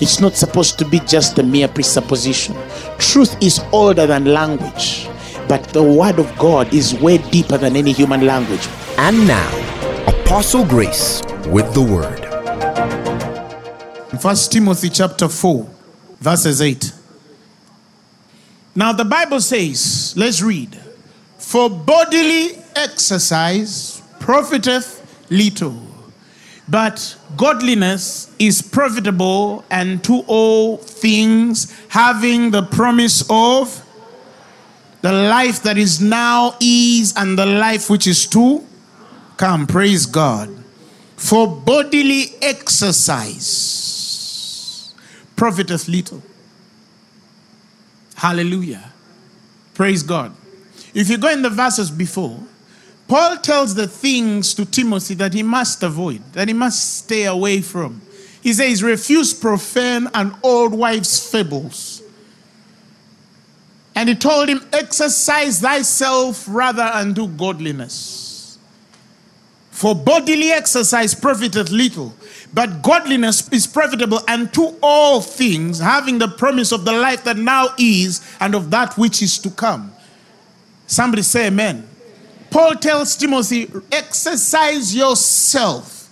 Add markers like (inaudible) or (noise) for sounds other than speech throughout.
It's not supposed to be just a mere presupposition. Truth is older than language, but the word of God is way deeper than any human language. And now, Apostle Grace with the word. First Timothy chapter 4, verses 8. Now the Bible says, let's read. For bodily exercise profiteth little, but godliness is profitable and to all things, having the promise of the life that is now is and the life which is to come. Praise God. For bodily exercise profiteth little. Hallelujah. Praise God. If you go in the verses before, Paul tells the things to Timothy that he must avoid, that he must stay away from. He says, refuse profane and old wives' fables. And he told him, exercise thyself rather unto godliness. For bodily exercise profiteth little, but godliness is profitable unto all things, having the promise of the life that now is and of that which is to come. Somebody say amen. Paul tells Timothy, exercise yourself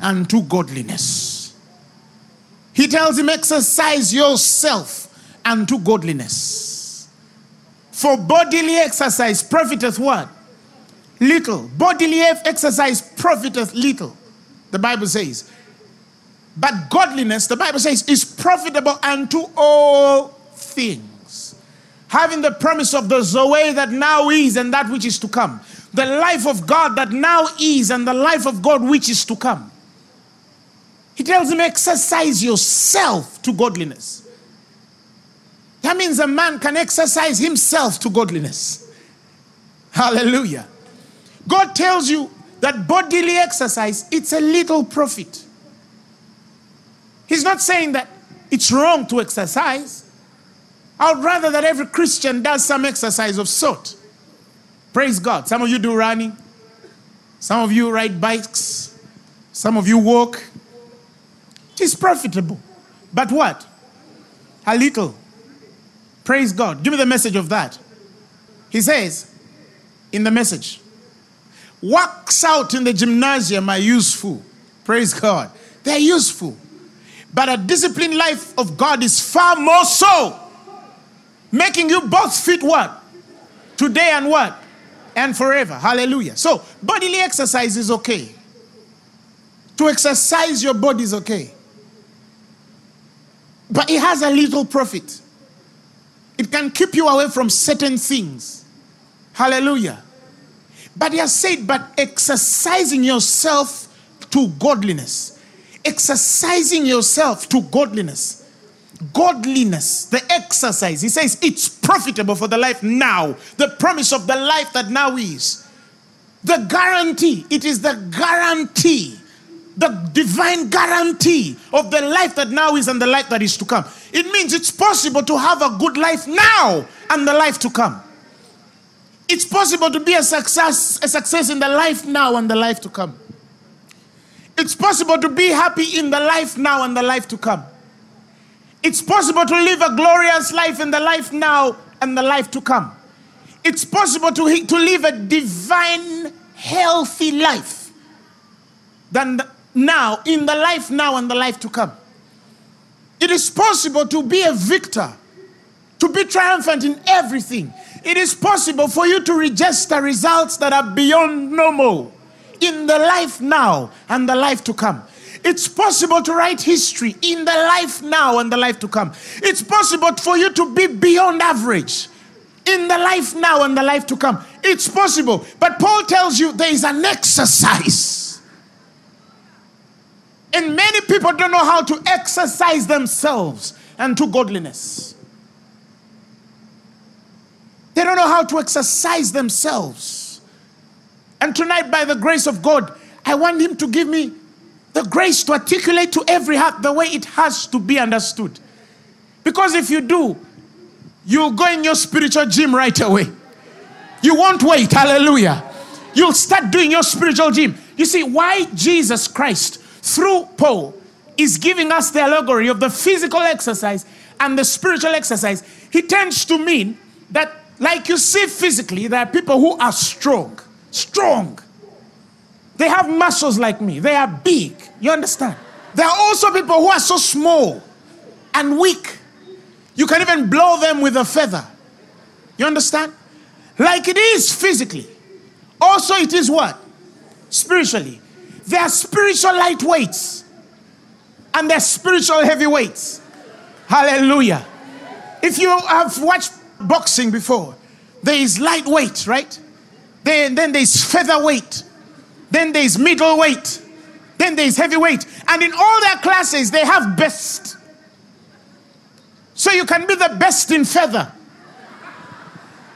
unto godliness. He tells him, exercise yourself unto godliness. For bodily exercise profiteth what? Little. Bodily exercise profiteth little. The Bible says. But godliness, the Bible says, is profitable unto all things. Having the promise of the Zoe that now is and that which is to come. The life of God that now is and the life of God which is to come. He tells him, exercise yourself to godliness. That means a man can exercise himself to godliness. Hallelujah. God tells you that bodily exercise, it's a little profit. He's not saying that it's wrong to exercise. I would rather that every Christian does some exercise of sort. Praise God. Some of you do running, some of you ride bikes, some of you walk. It is profitable. But what? A little. Praise God. Give me the message of that. He says in the message, works out in the gymnasium are useful. Praise God. They're useful. But a disciplined life of God is far more so. Making you both fit what? Today and what? And forever. Hallelujah. So, bodily exercise is okay. To exercise your body is okay. But it has a little profit. It can keep you away from certain things. Hallelujah. But he has said, but exercising yourself to godliness, exercising yourself to godliness, godliness, the exercise, he says it's profitable for the life now, the promise of the life that now is. The guarantee, it is the guarantee, the divine guarantee of the life that now is and the life that is to come. It means it's possible to have a good life now and the life to come. It's possible to be a success, a success in the life now and the life to come. It's possible to be happy in the life now and the life to come. It's possible to live a glorious life in the life now and the life to come. It's possible to, to live a divine, healthy life than now, in the life now and the life to come. It is possible to be a victor, to be triumphant in everything. It is possible for you to register results that are beyond normal in the life now and the life to come. It's possible to write history in the life now and the life to come. It's possible for you to be beyond average in the life now and the life to come. It's possible. But Paul tells you there is an exercise. And many people don't know how to exercise themselves and to godliness. They don't know how to exercise themselves. And tonight, by the grace of God, I want Him to give me the grace to articulate to every heart the way it has to be understood. Because if you do, you'll go in your spiritual gym right away. You won't wait. Hallelujah. You'll start doing your spiritual gym. You see, why Jesus Christ, through Paul, is giving us the allegory of the physical exercise and the spiritual exercise, he tends to mean that, like you see physically, there are people who are strong. Strong. They have muscles like me, they are big. You understand? There are also people who are so small and weak. You can even blow them with a feather. You understand? Like it is physically. Also, it is what? Spiritually. There are spiritual lightweights and there are spiritual heavyweights. Hallelujah. If you have watched boxing before, there is lightweight, right? Then, then there's featherweight. Then there's middleweight. Then there's heavyweight. And in all their classes, they have best. So you can be the best in feather.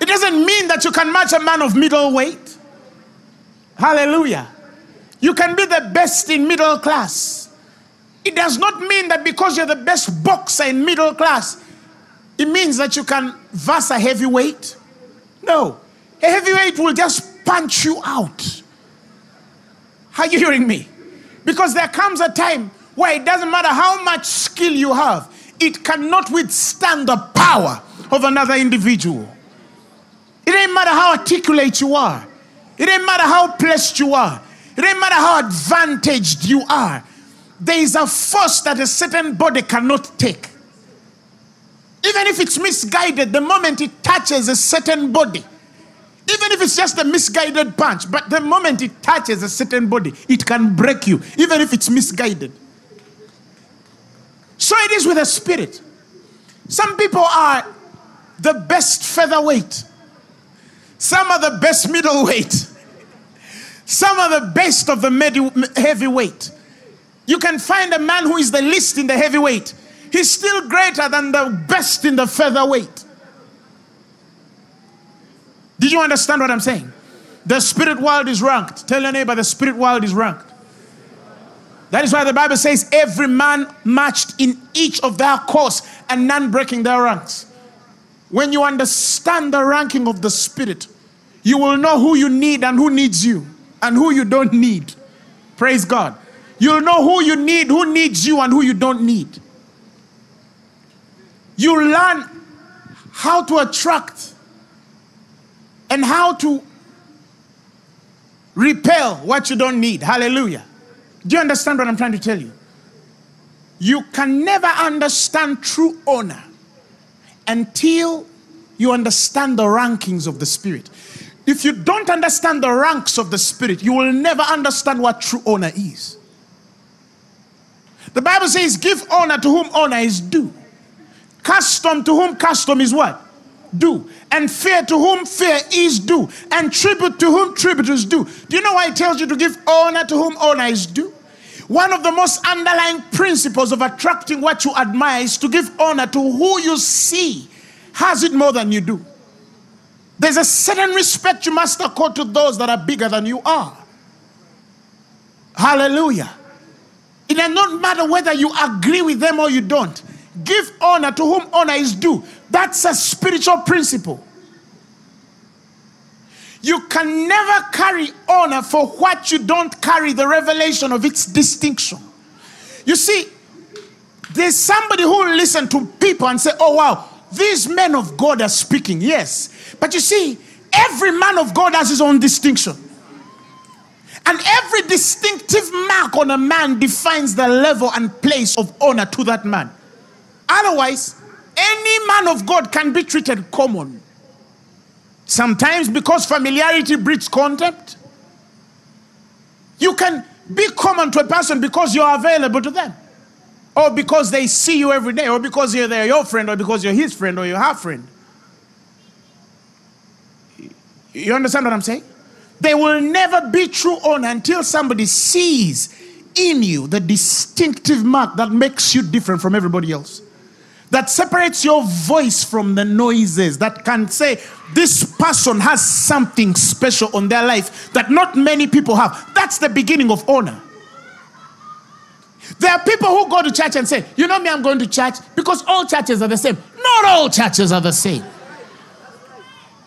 It doesn't mean that you can match a man of middleweight. Hallelujah. You can be the best in middle class. It does not mean that because you're the best boxer in middle class, it means that you can verse a heavyweight. No. A heavyweight will just punch you out. Are you hearing me? Because there comes a time where it doesn't matter how much skill you have, it cannot withstand the power of another individual. It ain't matter how articulate you are. It ain't matter how blessed you are. It ain't matter how advantaged you are. There is a force that a certain body cannot take. Even if it's misguided, the moment it touches a certain body, even if it's just a misguided punch, but the moment it touches a certain body, it can break you, even if it's misguided. So it is with a spirit. Some people are the best featherweight, some are the best middleweight, some are the best of the med- heavyweight. You can find a man who is the least in the heavyweight, he's still greater than the best in the featherweight. Did you understand what I'm saying? The spirit world is ranked. Tell your neighbor the spirit world is ranked. That is why the Bible says every man matched in each of their course and none breaking their ranks. When you understand the ranking of the spirit, you will know who you need and who needs you and who you don't need. Praise God. You'll know who you need, who needs you, and who you don't need. You learn how to attract and how to repel what you don't need. Hallelujah. Do you understand what I'm trying to tell you? You can never understand true honor until you understand the rankings of the Spirit. If you don't understand the ranks of the Spirit, you will never understand what true honor is. The Bible says, Give honor to whom honor is due. Custom to whom custom is what? Due, and fear to whom fear is due, and tribute to whom tribute is due. Do you know why it tells you to give honor to whom honor is due? One of the most underlying principles of attracting what you admire is to give honor to who you see has it more than you do. There's a certain respect you must accord to those that are bigger than you are. Hallelujah. It does not matter whether you agree with them or you don't. Give honor to whom honor is due. That's a spiritual principle. You can never carry honor for what you don't carry the revelation of its distinction. You see, there's somebody who will listen to people and say, Oh, wow, these men of God are speaking. Yes. But you see, every man of God has his own distinction. And every distinctive mark on a man defines the level and place of honor to that man. Otherwise, any man of God can be treated common. Sometimes, because familiarity breeds contempt, you can be common to a person because you're available to them, or because they see you every day, or because you're there, your friend, or because you're his friend, or your half friend. You understand what I'm saying? They will never be true honor until somebody sees in you the distinctive mark that makes you different from everybody else. That separates your voice from the noises, that can say, this person has something special on their life that not many people have. That's the beginning of honor. There are people who go to church and say, You know me, I'm going to church because all churches are the same. Not all churches are the same.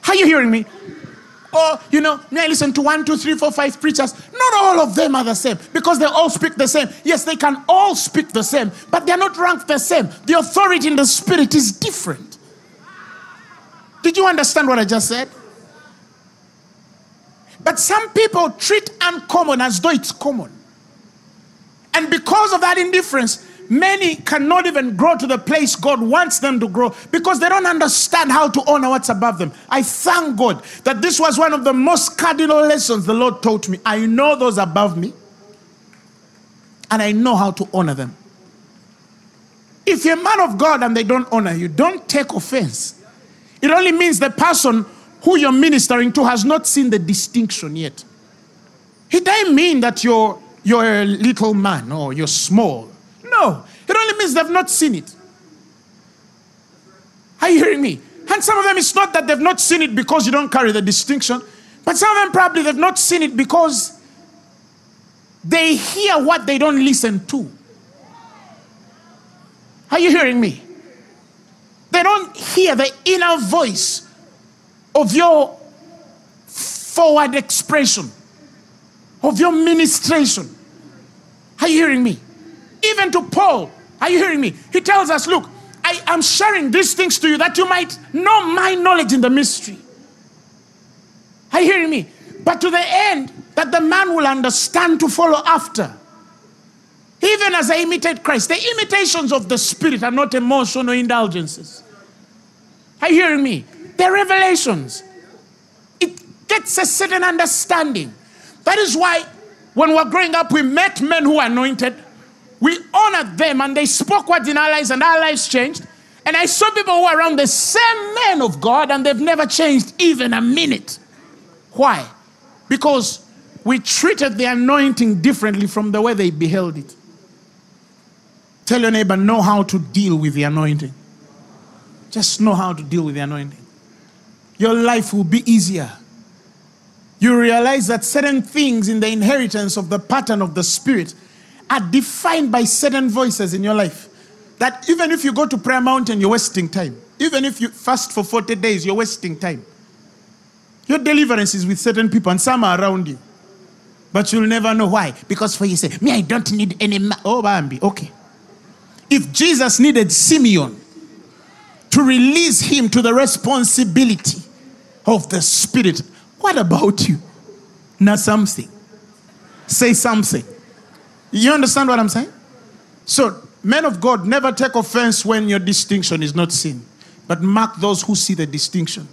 Are you hearing me? Or, you know, may I listen to one, two, three, four, five preachers? Not all of them are the same because they all speak the same. Yes, they can all speak the same, but they're not ranked the same. The authority in the spirit is different. Did you understand what I just said? But some people treat uncommon as though it's common. And because of that indifference, many cannot even grow to the place God wants them to grow because they don't understand how to honor what's above them. I thank God that this was one of the most cardinal lessons the Lord taught me. I know those above me, and I know how to honor them. If you're a man of God and they don't honor you, don't take offense. It only means the person who you're ministering to has not seen the distinction yet. It doesn't mean that you're you're a little man or you're small. No, it only means they've not seen it. Are you hearing me? And some of them, it's not that they've not seen it because you don't carry the distinction, but some of them probably they've not seen it because they hear what they don't listen to. Are you hearing me? They don't hear the inner voice of your forward expression, of your ministration. Are you hearing me? Even to Paul, are you hearing me? He tells us, Look, I am sharing these things to you that you might know my knowledge in the mystery. Are you hearing me? But to the end that the man will understand to follow after. Even as I imitate Christ, the imitations of the Spirit are not emotional indulgences. Are you hearing me? They're revelations. It gets a certain understanding. That is why when we're growing up, we met men who were anointed. We honored them and they spoke what's in our lives and our lives changed. And I saw people who are around the same men of God and they've never changed even a minute. Why? Because we treated the anointing differently from the way they beheld it. Tell your neighbor, know how to deal with the anointing. Just know how to deal with the anointing. Your life will be easier. You realize that certain things in the inheritance of the pattern of the Spirit are defined by certain voices in your life. That even if you go to Prayer Mountain, you're wasting time. Even if you fast for 40 days, you're wasting time. Your deliverance is with certain people, and some are around you. But you'll never know why. Because for you say, Me, I don't need any. Ma-. Oh, Bambi, okay. If Jesus needed Simeon to release him to the responsibility of the Spirit, what about you? Not something. Say something. You understand what I'm saying? So, men of God, never take offense when your distinction is not seen, but mark those who see the distinction.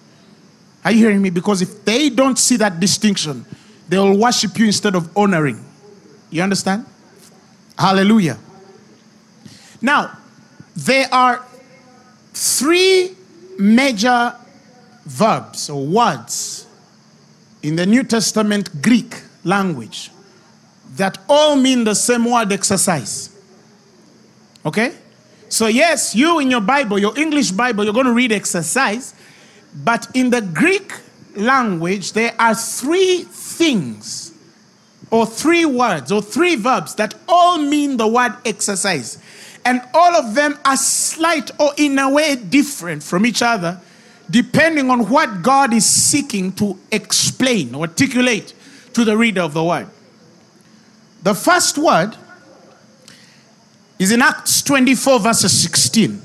Are you hearing me? Because if they don't see that distinction, they will worship you instead of honoring. You understand? Hallelujah. Now, there are three major verbs or words in the New Testament Greek language that all mean the same word exercise. Okay? So, yes, you in your Bible, your English Bible, you're going to read exercise, but in the Greek language, there are three things, or three words, or three verbs that all mean the word exercise. And all of them are slight or in a way different from each other, depending on what God is seeking to explain or articulate to the reader of the word. The first word is in Acts 24, verses 16.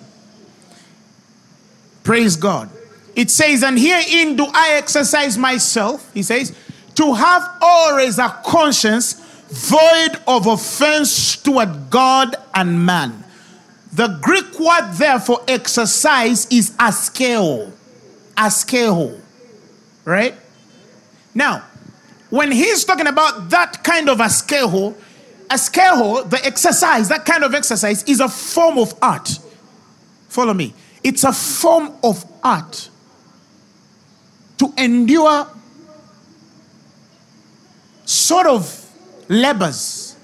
Praise God. It says, And herein do I exercise myself, he says, to have always a conscience void of offense toward God and man. The Greek word there for exercise is askeo. Askeo. Right? Now, when he's talking about that kind of askeo, askeo, the exercise, that kind of exercise is a form of art. Follow me. It's a form of art to endure sort of labors,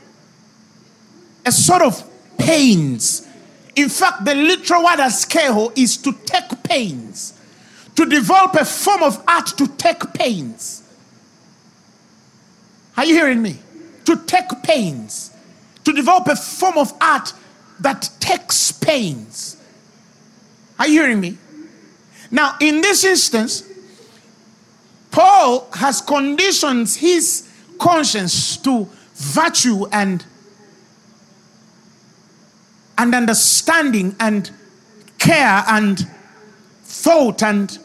a sort of pains In fact, the literal word askeo is to take pains, to develop a form of art to take pains. Are you hearing me? To take pains, to develop a form of art that takes pains. Are you hearing me? Now, in this instance, Paul has conditioned his conscience to virtue and and understanding and care and thought and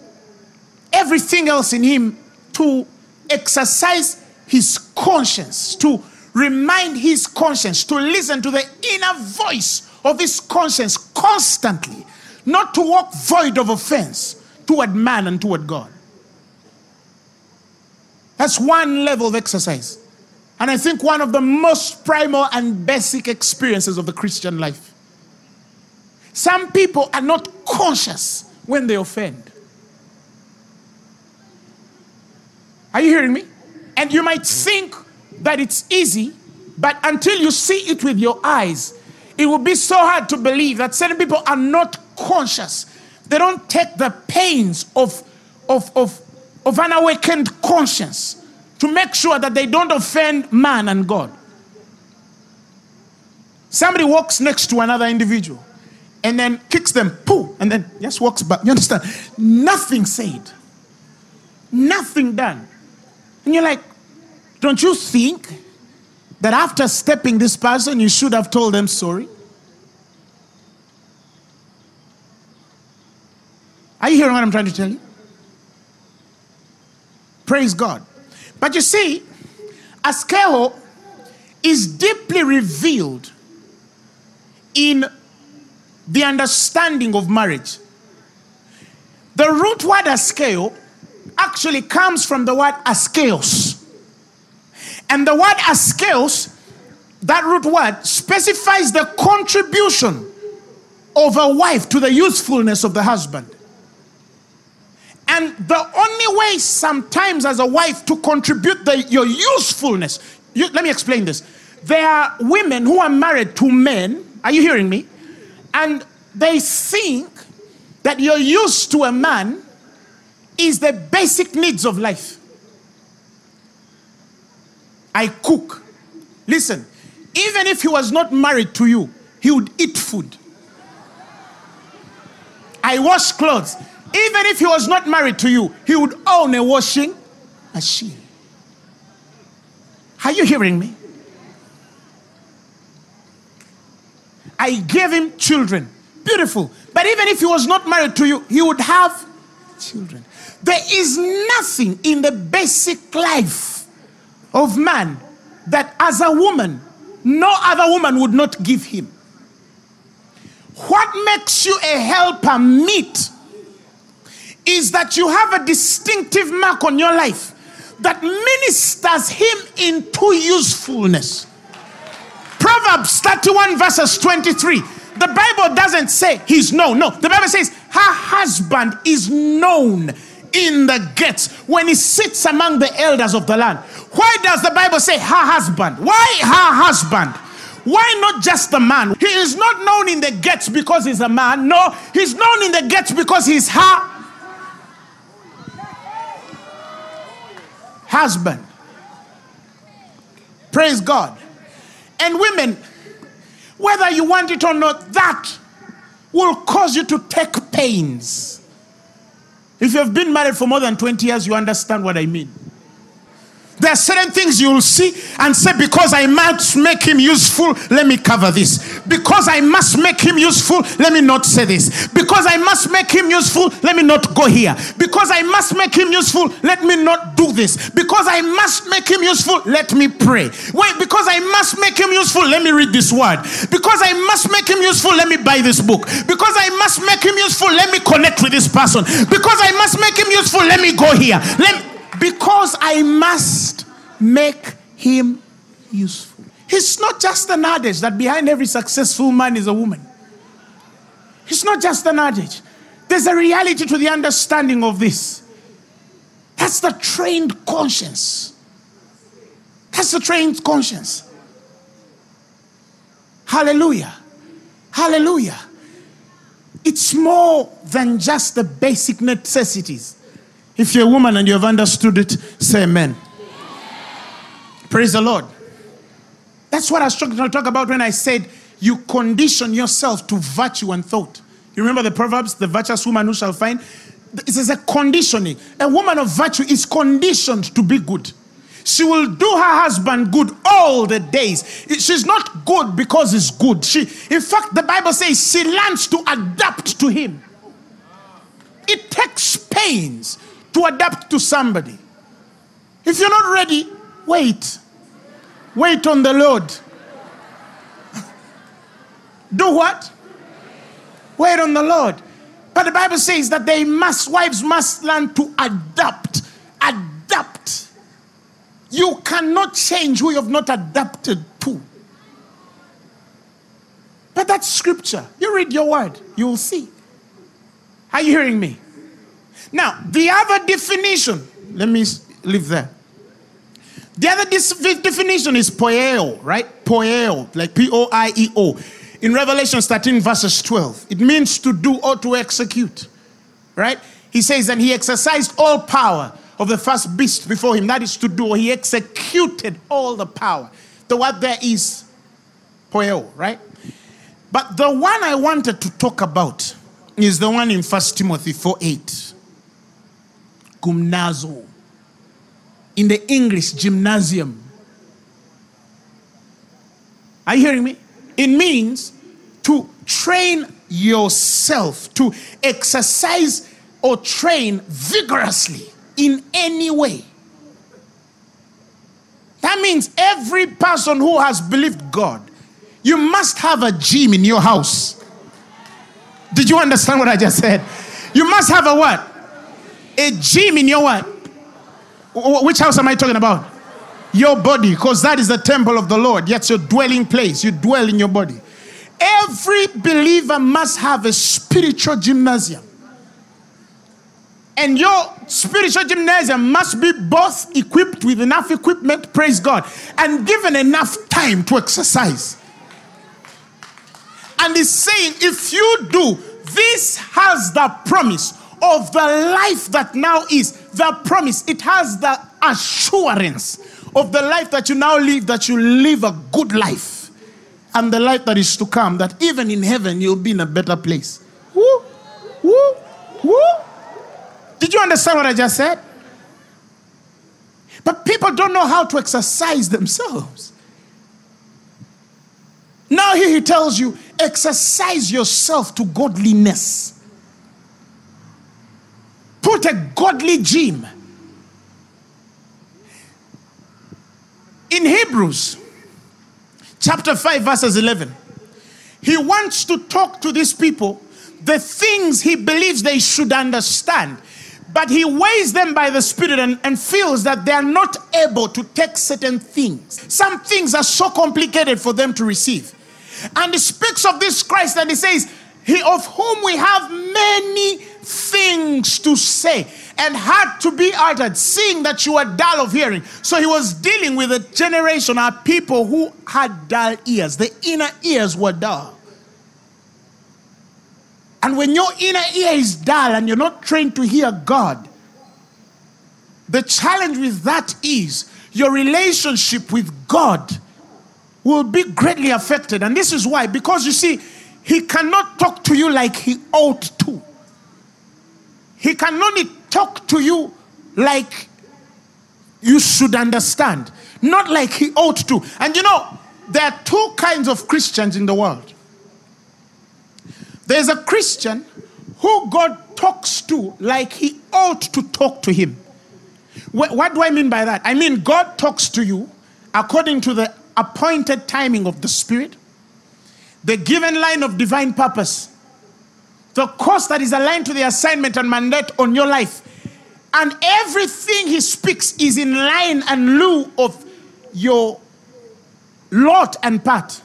everything else in him to exercise his conscience, to remind his conscience, to listen to the inner voice of his conscience constantly, not to walk void of offense toward man and toward God. That's one level of exercise. And I think one of the most primal and basic experiences of the Christian life. Some people are not conscious when they offend. Are you hearing me? And you might think that it's easy, but until you see it with your eyes, it will be so hard to believe that certain people are not conscious. They don't take the pains of, of, of, of an awakened conscience to make sure that they don't offend man and God. Somebody walks next to another individual and then kicks them, pooh, and then just walks back. You understand? Nothing said, nothing done. And you're like, don't you think that after stepping this person, you should have told them sorry? Are you hearing what I'm trying to tell you? Praise God. But you see, askeo is deeply revealed in the understanding of marriage. The root word askeo actually comes from the word askeos. And the word askeos, that root word, specifies the contribution of a wife to the usefulness of the husband. And the only way sometimes as a wife to contribute the, your usefulness, you, let me explain this. There are women who are married to men, are you hearing me? And they think that your use to a man is the basic needs of life. I cook. Listen, even if he was not married to you, he would eat food. I wash clothes. Even if he was not married to you, he would own a washing machine. Are you hearing me? I gave him children. Beautiful. But even if he was not married to you, he would have children. There is nothing in the basic life of man that as a woman, no other woman would not give him. What makes you a helper meet is that you have a distinctive mark on your life that ministers him into usefulness. Proverbs 31, verses 23. The Bible doesn't say he's known. No, the Bible says her husband is known in the gates when he sits among the elders of the land. Why does the Bible say her husband? Why her husband? Why not just the man? He is not known in the gates because he's a man. No, he's known in the gates because he's her husband. Praise God. And women, whether you want it or not, that will cause you to take pains. If you've been married for more than 20 years, you understand what I mean. There are certain things you'll see and say, because I must make him useful, let me cover this. Because I must make him useful, let me not say this. Because I must make him useful, let me not go here. Because I must make him useful, let me not do this. Because I must make him useful, let me pray. Wait, because I must make him useful, let me read this word. Because I must make him useful, let me buy this book. Because I must make him useful, let me connect with this person. Because I must make him useful, let me go here. Let because I must make him useful. It's not just an adage that behind every successful man is a woman. It's not just an adage. There's a reality to the understanding of this. That's the trained conscience. That's the trained conscience. Hallelujah. Hallelujah. It's more than just the basic necessities. If you're a woman and you have understood it, say amen. Praise the Lord. That's what I was trying to talk about when I said you condition yourself to virtue and thought. You remember the Proverbs, the virtuous woman who shall find? It is a conditioning. A woman of virtue is conditioned to be good. She will do her husband good all the days. She's not good because he's good. She, in fact, the Bible says she learns to adapt to him. It takes pains to adapt to somebody. If you're not ready, wait. Wait on the Lord. (laughs) Do what? Wait on the Lord. But the Bible says that they must, wives must learn to adapt. Adapt. You cannot change who you have not adapted to. But that's scripture. You read your word, you will see. Are you hearing me? Now, the other definition, let me leave there. The other definition is poieo, right? Poieo, like P O I E O. In Revelation 13, verses 12, it means to do or to execute, right? He says, and he exercised all power of the first beast before him. That is to do, he executed all the power. The word there is poieo, right? But the one I wanted to talk about is the one in 1 Timothy 4 8. Gymnazo. In the English, gymnasium. Are you hearing me? It means to train yourself, to exercise or train vigorously in any way. That means every person who has believed God, you must have a gym in your house. Did you understand what I just said? You must have a what? A gym in your what? Which house am I talking about? Your body, because that is the temple of the Lord. Yet your dwelling place. You dwell in your body. Every believer must have a spiritual gymnasium. And your spiritual gymnasium must be both equipped with enough equipment, praise God, and given enough time to exercise. And he's saying, if you do, this has the promise of the life that now is. The promise, it has the assurance of the life that you now live, that you live a good life. And the life that is to come, that even in heaven you'll be in a better place. Woo, woo, woo. Did you understand what I just said? But people don't know how to exercise themselves. Now, here he tells you exercise yourself to godliness. Put a godly gym. In Hebrews chapter 5, verses 11, he wants to talk to these people the things he believes they should understand but he weighs them by the Spirit and, and feels that they are not able to take certain things. Some things are so complicated for them to receive. And he speaks of this Christ and he says, He of whom we have many things to say and had to be uttered, seeing that you were dull of hearing. So he was dealing with a generation of people who had dull ears. The inner ears were dull. And when your inner ear is dull and you're not trained to hear God, the challenge with that is your relationship with God will be greatly affected. And this is why, because you see, He cannot talk to you like He ought to. He can only talk to you like you should understand, not like He ought to. And you know, there are two kinds of Christians in the world. There's a Christian who God talks to like he ought to talk to him. What, do I mean by that? I mean, God talks to you according to the appointed timing of the Spirit, the given line of divine purpose, the course that is aligned to the assignment and mandate on your life. And everything he speaks is in line and lieu of your lot and part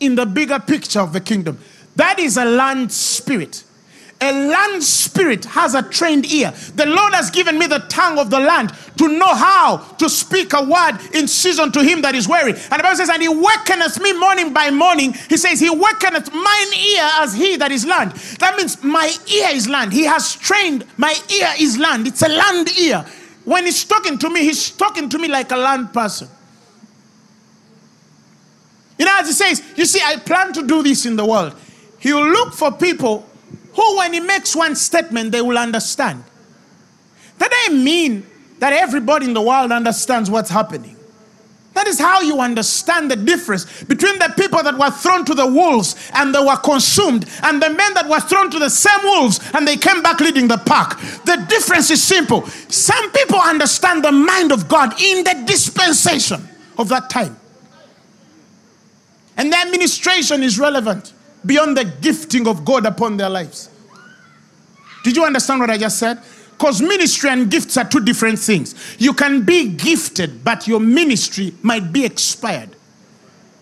in the bigger picture of the kingdom. That is a land spirit. A land spirit has a trained ear. The Lord has given me the tongue of the land to know how to speak a word in season to him that is weary. And the Bible says, And he wakeneth me morning by morning. He says, He wakeneth mine ear as he that is land. That means my ear is land. He has trained my ear is land. It's a land ear. When he's talking to me, he's talking to me like a land person. You know, as he says, You see, I plan to do this in the world. He will look for people who, when he makes one statement, they will understand. That doesn't mean that everybody in the world understands what's happening. That is how you understand the difference between the people that were thrown to the wolves and they were consumed, and the men that were thrown to the same wolves and they came back leading the pack. The difference is simple. Some people understand the mind of God in the dispensation of that time, and their administration is relevant beyond the gifting of God upon their lives. Did you understand what I just said? Because ministry and gifts are two different things. You can be gifted, but your ministry might be expired.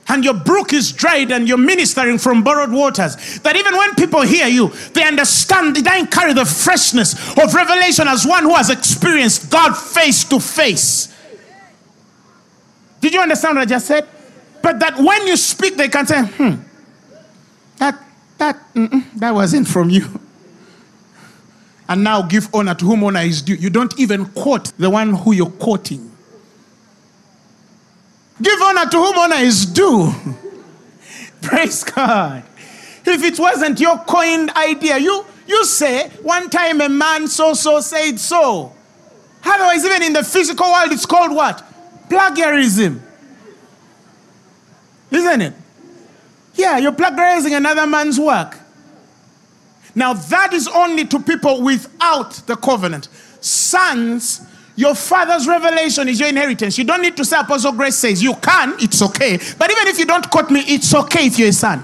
And your brook is dried, and you're ministering from borrowed waters. That even when people hear you, they understand, they carry the freshness of revelation as one who has experienced God face to face. Did you understand what I just said? But that when you speak, they can say, hmm, that, that, that wasn't from you. And now give honor to whom honor is due. You don't even quote the one who you're quoting. Give honor to whom honor is due. (laughs) Praise God. If it wasn't your coined idea, you, you say, one time a man so so said so. Otherwise, even in the physical world, it's called what? Plagiarism. Isn't it? Yeah, you're plagiarizing another man's work. Now, that is only to people without the covenant. Sons, your father's revelation is your inheritance. You don't need to say, Apostle Grace says, you can, it's okay. But even if you don't quote me, it's okay if you're a son.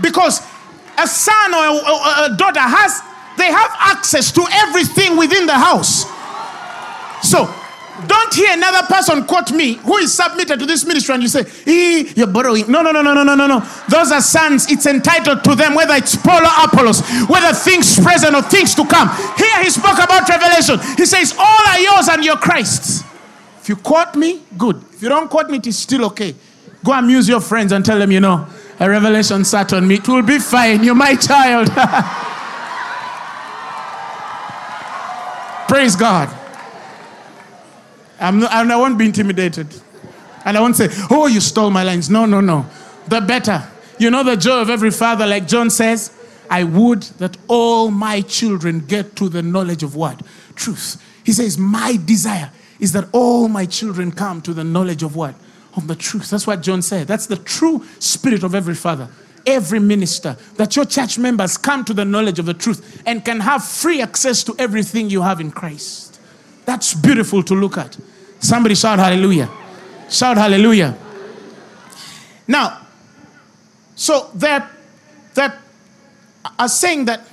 Because a son or a, a daughter has, they have access to everything within the house. So, don't hear another person quote me who is submitted to this ministry and you say, you're borrowing. No, no, no, no, no, no, no, no. Those are sons. It's entitled to them, whether it's Paul or Apollos, whether things present or things to come. Here he spoke about revelation. He says, All are yours and you're Christ's. If you quote me, good. If you don't quote me, it is still okay. Go amuse your friends and tell them, you know, a revelation sat on me. It will be fine. You're my child. (laughs) Praise God. I'm not, I won't be intimidated. And I won't say, oh, you stole my lines. No, no, no. The better. You know the joy of every father, like John says, I would that all my children get to the knowledge of what? Truth. He says, my desire is that all my children come to the knowledge of what? Of the truth. That's what John said. That's the true spirit of every father, every minister, that your church members come to the knowledge of the truth and can have free access to everything you have in Christ. That's beautiful to look at. Somebody shout hallelujah. Shout hallelujah. Now, so that that are saying that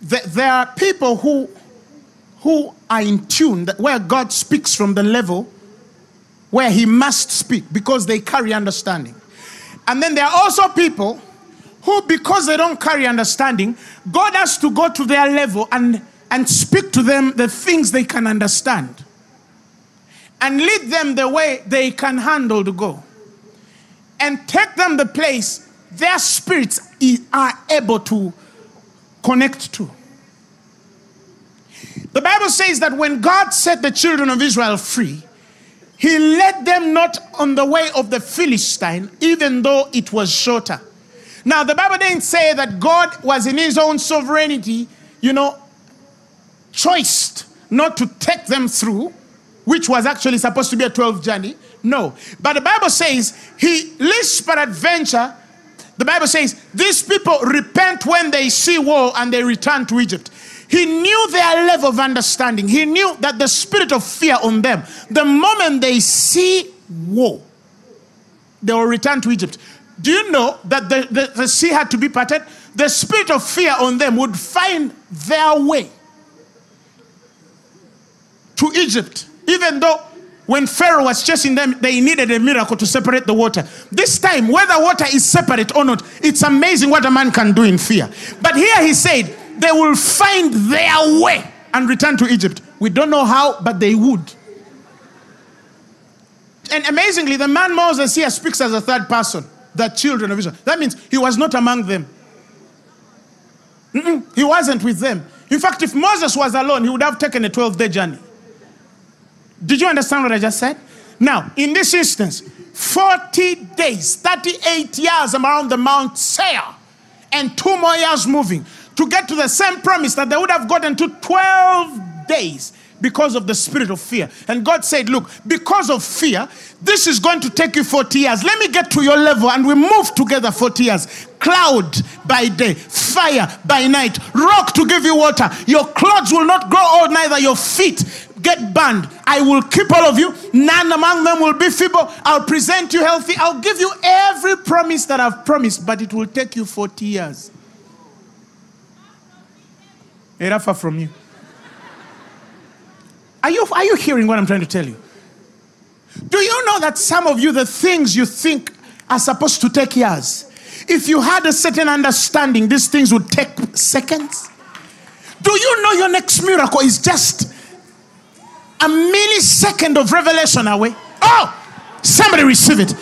there are people who who are in tune that where God speaks from the level where he must speak because they carry understanding. And then there are also people who, because they don't carry understanding, God has to go to their level and, and speak to them the things they can understand and lead them the way they can handle to go and take them the place their spirits are able to connect to. The Bible says that when God set the children of Israel free, he led them not on the way of the Philistine, even though it was shorter. Now, the Bible didn't say that God was in his own sovereignty, you know, choiced not to take them through which was actually supposed to be a 12 journey. No. But the Bible says he lists peradventure. The Bible says these people repent when they see war and they return to Egypt. He knew their level of understanding. He knew that the spirit of fear on them, the moment they see war, they will return to Egypt. Do you know that the, the, the sea had to be parted? The spirit of fear on them would find their way to Egypt even though When Pharaoh was chasing them, they needed a miracle to separate the water. This time, whether water is separate or not, it's amazing what a man can do in fear. But here he said, they will find their way and return to Egypt. We don't know how, but they would. And amazingly, the man Moses here speaks as a third person, the children of Israel. That means he was not among them. Mm-mm, he wasn't with them. In fact, if Moses was alone, he would have taken a 12 day journey. Did you understand what I just said? Now, in this instance, 40 days, 38 years around the Mount Seir, and two more years moving to get to the same promise that they would have gotten to 12 days because of the spirit of fear. And God said, Look, because of fear, this is going to take you 40 years. Let me get to your level and we move together 40 years. Cloud by day, fire by night, rock to give you water. Your clothes will not grow old, neither your feet get burned. I will keep all of you. None among them will be feeble. I'll present you healthy. I'll give you every promise that I've promised, but it will take you 40 years. Erafa from you. Are you, are you hearing what I'm trying to tell you? Do you know that some of you, the things you think are supposed to take years, if you had a certain understanding, these things would take seconds? Do you know your next miracle is just a millisecond of revelation away? Oh, somebody receive it.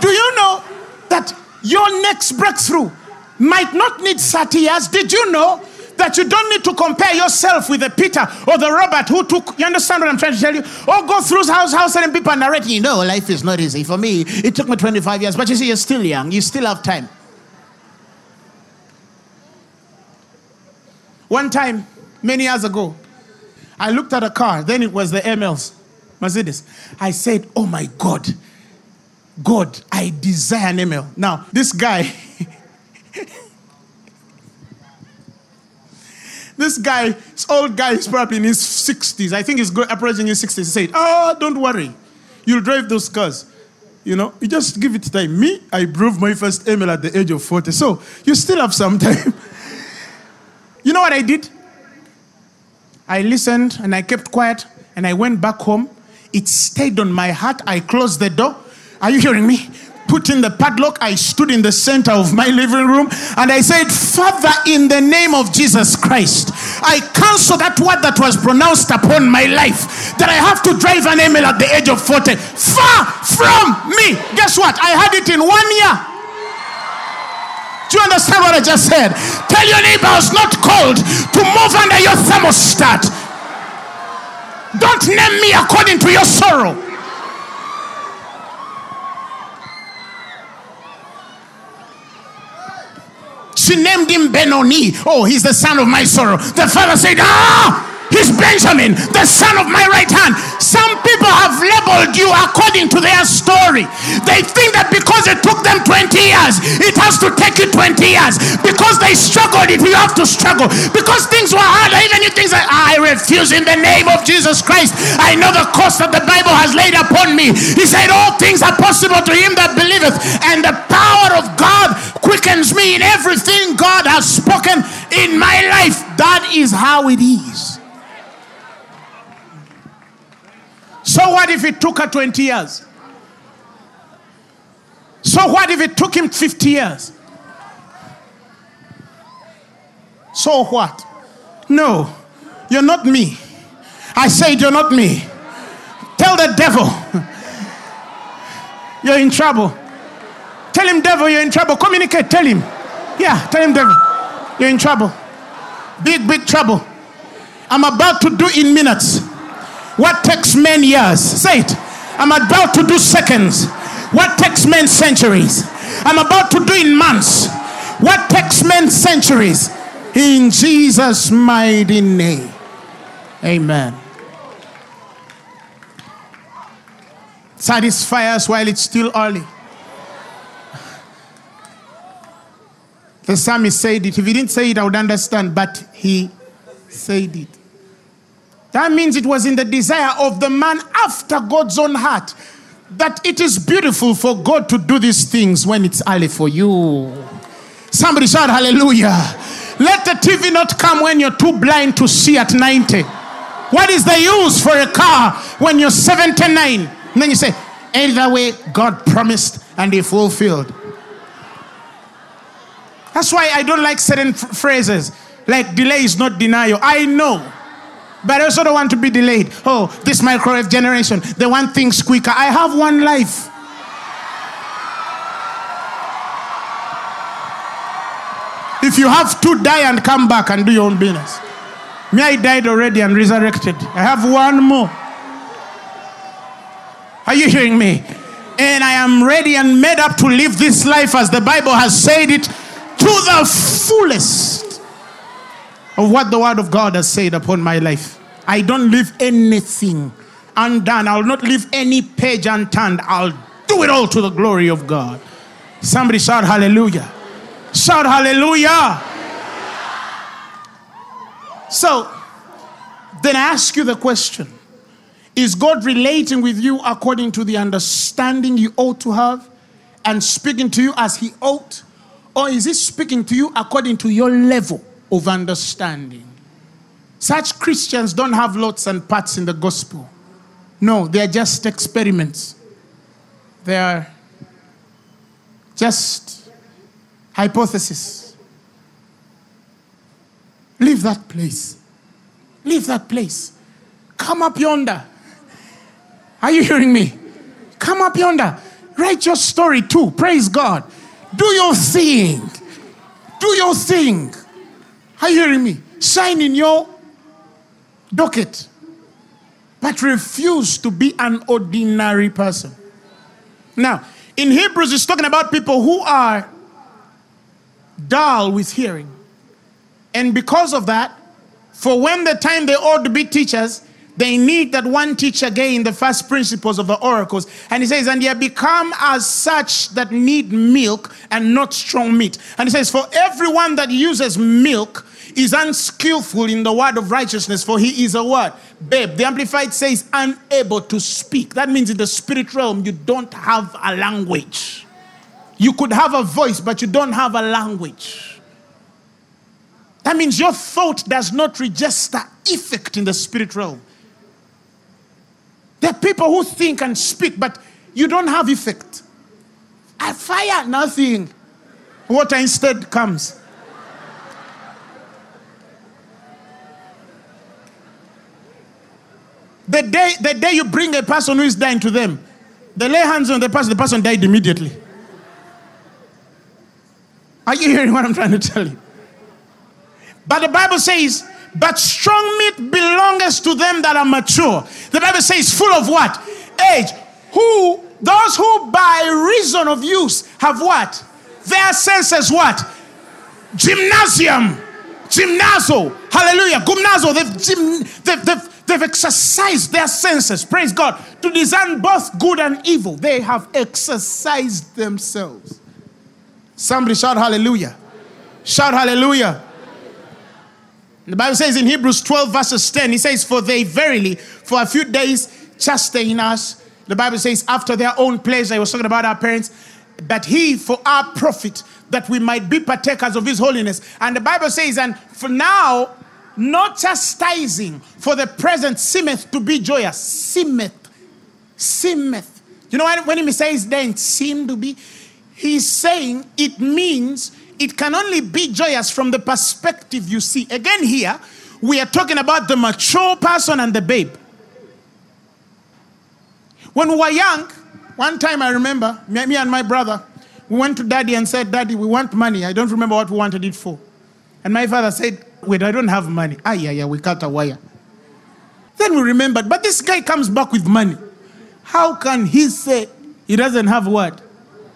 Do you know that your next breakthrough might not need 30 years? Did you know that you don't need to compare yourself with the Peter or the Robert who took, you understand what I'm trying to tell you? Or go through house, house, and people narrating, you know, life is not easy. For me, it took me 25 years, but you see, you're still young, you still have time. One time, many years ago, I looked at a car, then it was the MLs, Mercedes. I said, Oh my God, God, I desire an ML. Now, this guy, (laughs) This guy, this old guy, is probably in his 60s. I think he's approaching his 60s. He said, Oh, don't worry. You'll drive those cars. You know, you just give it time. Me, I drove my first ML at the age of 40. So you still have some (laughs) time. you know what I did? I listened and I kept quiet and I went back home. It stayed on my heart. I closed the door. Are you hearing me? put in the padlock, I stood in the center of my living room and I said, Father, in the name of Jesus Christ, I cancel that word that was pronounced upon my life that I have to drive an ML at the age of 40. Far from me. Guess what? I had it in one year. Do you understand what I just said? Tell your neighbor I was not called to move under your thermostat. Don't name me according to your sorrow. She named him Benoni. Oh, he's the son of my sorrow. The father said, Ah, he's Benjamin, the son of my right hand. Some people have labeled you according to their story. They think that because it took them 20 years, it has to take you 20 years. Because they struggled, it you have to struggle. Because things were hard, even you things that I refuse in the name of Jesus Christ. I know the cost that the Bible has laid upon me. He said, All things are possible to him that believeth, and the power of God quickens me in everything God has spoken in my life. That is how it is. So, what if it took her 20 years? So, what if it took him 50 years? So, what? No, you're not me. I said, You're not me. Tell the devil, (laughs) You're in trouble. Tell him, devil, you're in trouble. Communicate. Tell him. Yeah, tell him, devil, you're in trouble. Big, big trouble. I'm about to do in minutes what takes men years. Say it. I'm about to do seconds. What takes men centuries. I'm about to do in months. What takes men centuries. In Jesus' mighty name. Amen. Satisfy us while it's still early. The psalmist said it. If he didn't say it, I would understand, but he said it. That means it was in the desire of the man after God's own heart that it is beautiful for God to do these things when it's early for you. Somebody shout hallelujah. Let the TV not come when you're too blind to see at 90. What is the use for a car when you're 79? And then you say, either way, God promised and He fulfilled. That's why I don't like certain phrases like delay is not denial. I know. But I also don't want to be delayed. Oh, this microwave generation, they want things quicker. I have one life. If you have to die and come back and do your own business. Me, I died already and resurrected. I have one more. Are you hearing me? And I am ready and made up to live this life as the Bible has said it to the fullest of what the Word of God has said upon my life. I don't leave anything undone. I'll not leave any page unturned. I'll do it all to the glory of God. Somebody shout hallelujah. Shout hallelujah. So, then I ask you the question Is God relating with you according to the understanding you ought to have and speaking to you as He ought? Or is He speaking to you according to your level of understanding? Such Christians don't have lots and parts in the gospel. No, they are just experiments. They are just hypotheses. Leave that place. Leave that place. Come up yonder. Are you hearing me? Come up yonder. Write your story too. Praise God. Do your thing. Do your thing. Are you hearing me? Sign in your docket. But refuse to be an ordinary person. Now, in Hebrews, it's talking about people who are dull with hearing. And because of that, for when the time they ought to be teachers, they need that one teacher again the first principles of the oracles. And he says, and ye become as such that need milk and not strong meat. And he says, for everyone that uses milk is unskillful in the word of righteousness, for he is a what? Babe. The Amplified says, unable to speak. That means in the spirit realm, you don't have a language. You could have a voice, but you don't have a language. That means your thought does not register effect in the spirit realm. There are people who think and speak, but you don't have effect. I fire nothing. Water instead comes. The day, the day you bring a person who is dying to them, they lay hands on the person, the person died immediately. Are you hearing what I'm trying to tell you? But the Bible says, but strong meat belongs to them that are mature. The Bible says, full of what? Age. Who, those who by reason of use have what? Their senses what? Gymnasium. Gymnazo. Hallelujah. Gymnazo. They've, gym, they've, they've, they've exercised their senses. Praise God. To discern both good and evil. They have exercised themselves. Somebody shout hallelujah. Shout hallelujah. The Bible says in Hebrews 12, verses 10, he says, For they verily, for a few days, chasten us. The Bible says, after their own pleasure, I was talking about our parents, but he for our profit, that we might be partakers of his holiness. And the Bible says, and for now, not chastising for the present seemeth to be joyous. Seemeth. Seemeth. You know when, when he says then seem to be? He's saying it means it can only be joyous from the perspective you see. Again, here, we are talking about the mature person and the babe. When we were young, one time I remember, me, me and my brother, we went to daddy and said, Daddy, we want money. I don't remember what we wanted it for. And my father said, Wait, I don't have money. Ah, yeah, yeah, we cut a wire. Then we remembered, but this guy comes back with money. How can he say he doesn't have what?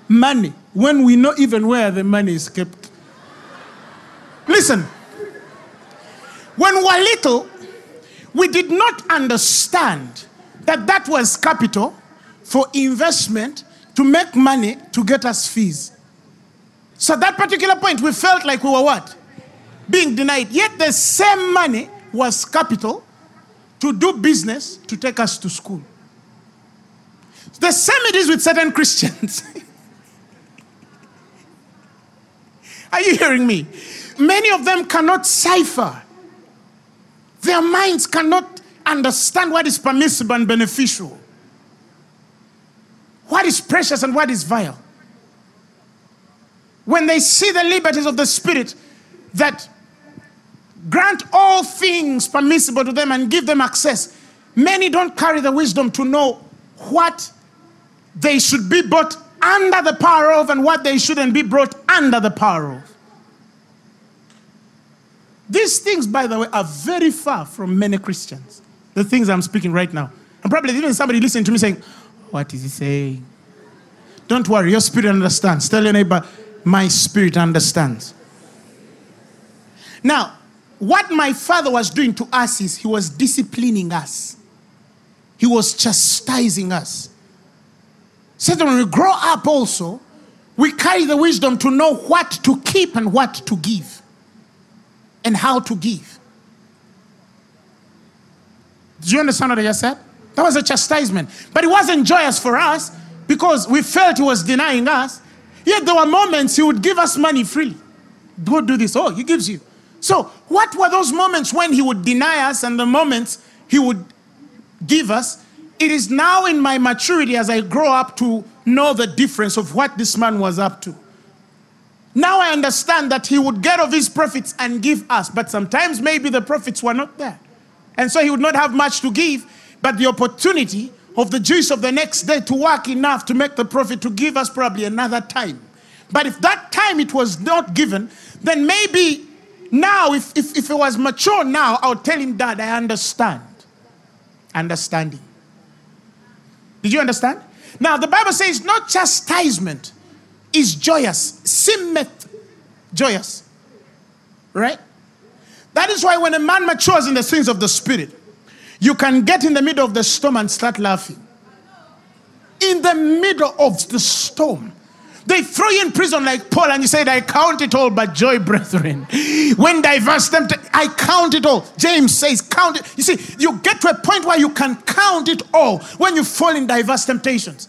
Money when we know even where the money is kept. Listen, when we were little, we did not understand that that was capital for investment to make money to get us fees. So at that particular point, we felt like we were what? Being denied. Yet the same money was capital to do business to take us to school. The same it is with certain Christians. (laughs) Are you hearing me? Many of them cannot cipher. Their minds cannot understand what is permissible and beneficial, what is precious and what is vile. When they see the liberties of the Spirit that grant all things permissible to them and give them access, many don't carry the wisdom to know what they should be brought under the power of and what they shouldn't be brought under the power of. These things, by the way, are very far from many Christians. The things I'm speaking right now. And probably even somebody listening to me saying, What is he saying? Don't worry, your spirit understands. Tell your neighbor, My spirit understands. Now, what my father was doing to us is he was disciplining us, he was chastising us. So that when we grow up, also, we carry the wisdom to know what to keep and what to give and how to give. Do you understand what I just said? That was a chastisement. But it wasn't joyous for us because we felt he was denying us. Yet there were moments he would give us money freely. Go do this. Oh, he gives you. So, what were those moments when he would deny us and the moments he would give us? It is now in my maturity as I grow up to know the difference of what this man was up to. Now I understand that he would get of his profits and give us, but sometimes maybe the profits were not there. And so he would not have much to give, but the opportunity of the Jews of the next day to work enough to make the profit to give us probably another time. But if that time it was not given, then maybe now, if, if, if it was mature now, I would tell him, Dad, I understand. Understanding. Did you understand? Now, the Bible says, not chastisement is joyous. Simmeth joyous. Right? That is why when a man matures in the things of the spirit, you can get in the middle of the storm and start laughing. In the middle of the storm. They throw you in prison like Paul, and you said, I count it all but joy, brethren. When diverse them, I count it all. James says, count it. You see, you get to a point where you can count it all when you fall in diverse temptations.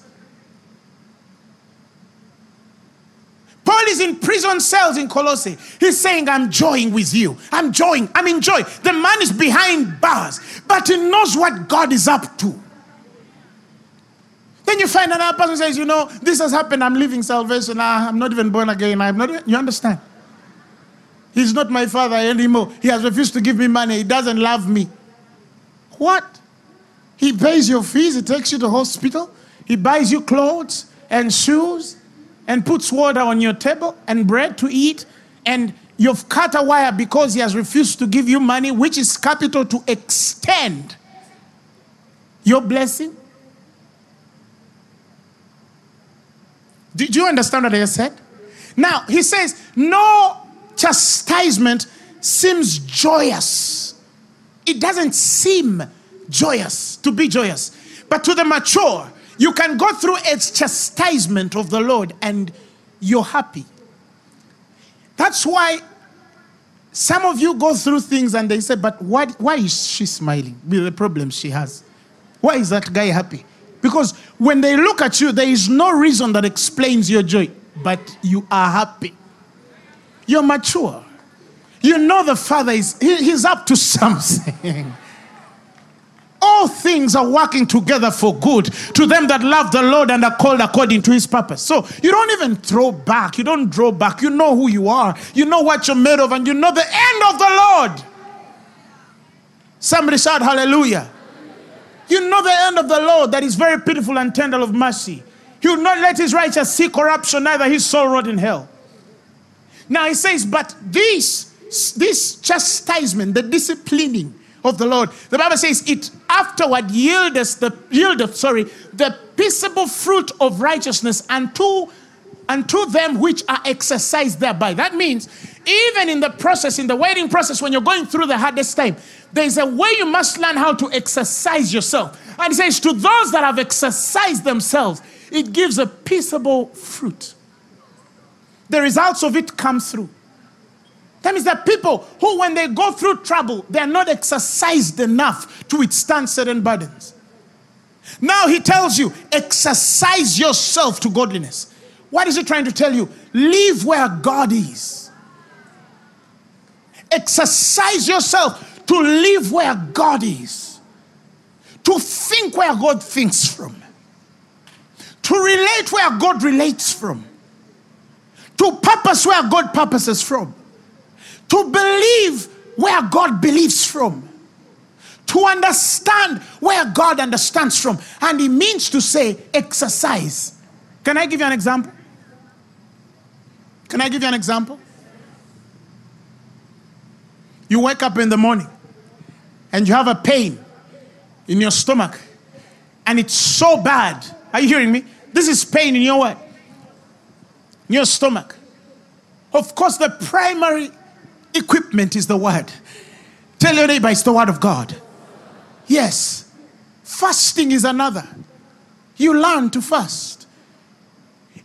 Paul is in prison cells in Colossae. He's saying, I'm joying with you. I'm joying. I'm enjoying. The man is behind bars, but he knows what God is up to. Then you find another person says, You know, this has happened. I'm leaving salvation. Ah, I'm not even born again. I'm not. You understand? He's not my father anymore. He has refused to give me money. He doesn't love me. What? He pays your fees. He takes you to hospital. He buys you clothes and shoes and puts water on your table and bread to eat. And you've cut a wire because he has refused to give you money, which is capital to extend your blessing. Did you understand what I said? Now, he says, no chastisement seems joyous. It doesn't seem joyous to be joyous. But to the mature, you can go through a chastisement of the Lord and you're happy. That's why some of you go through things and they say, but why, why is she smiling with the problems she has? Why is that guy happy? Because when they look at you, there is no reason that explains your joy, but you are happy. You're mature. You know the Father is, he, he's up to (laughs) something. All things are working together for good to them that love the Lord and are called according to his purpose. So you don't even throw back. You don't draw back. You know who you are. You know what you're made of, and you know the end of the Lord. Somebody shout hallelujah. You know the end of the Lord that is very pitiful and tender of mercy. He will not let his righteous see corruption, neither his soul rot in hell. Now he says, but this, this chastisement, the disciplining of the Lord, the Bible says it afterward yieldeth the yieldeth, sorry, the peaceable fruit of righteousness unto unto them which are exercised thereby. That means even in the process, in the waiting process, when you're going through the hardest time, there's a way you must learn how to exercise yourself. And he says, to those that have exercised themselves, it gives a peaceable fruit. The results of it come through. That means that people who, when they go through trouble, they are not exercised enough to withstand certain burdens. Now he tells you, exercise yourself to godliness. What is he trying to tell you? Live where God is. Exercise yourself to live where God is. to think where God thinks from, to relate where God relates from, to purpose where God purposes from, to believe where God believes from, to understand where God understands from. And he means to say, exercise. Can I give you an example? Can I give you an example? You wake up in the morning and you have a pain in your stomach and it's so bad. Are you hearing me? This is pain in your what? In your stomach. Of course, the primary equipment is the word. Tell your neighbor it's the word of God. Yes. Fasting is another. You learn to fast.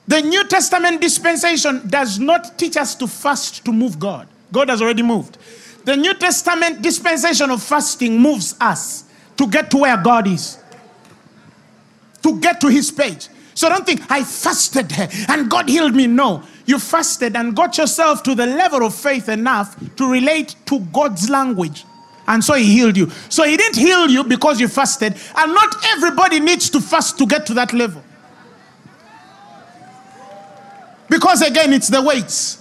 The New Testament dispensation does not teach us to fast to move God. God has already moved. The New Testament dispensation of fasting moves us to get to where God is, to get to His page. So don't think I fasted and God healed me. No, you fasted and got yourself to the level of faith enough to relate to God's language. And so he healed you. So he didn't heal you because you fasted. And not everybody needs to fast to get to that level. Because again, it's the weights.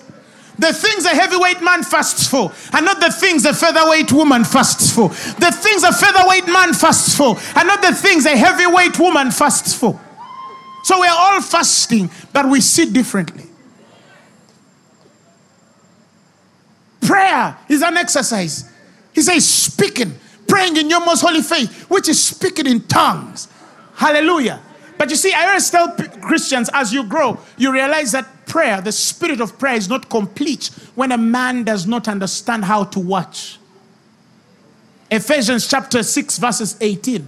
The things a heavyweight man fasts for are not the things a featherweight woman fasts for. The things a featherweight man fasts for are not the things a heavyweight woman fasts for. So we're all fasting, but we see differently. Prayer is an exercise. He says, speaking, praying in your most holy faith, which is speaking in tongues. Hallelujah. But you see, I always tell Christians as you grow, you realize that prayer, the spirit of prayer, is not complete when a man does not understand how to watch. Ephesians chapter 6, verses 18.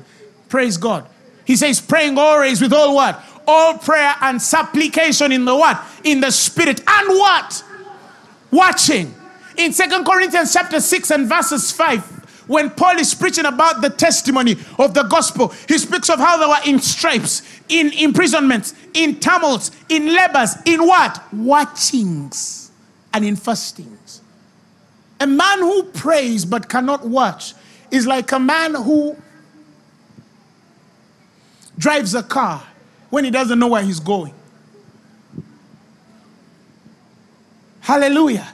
Praise God. He says, praying always with all what? All prayer and supplication in the what? In the spirit. And what? Watching. In Second Corinthians chapter 6 and verses 5, when Paul is preaching about the testimony of the gospel, he speaks of how they were in stripes, in imprisonments, in tumults, in labors, in what? Watchings and in fastings. A man who prays but cannot watch is like a man who drives a car when he doesn't know where he's going. Hallelujah.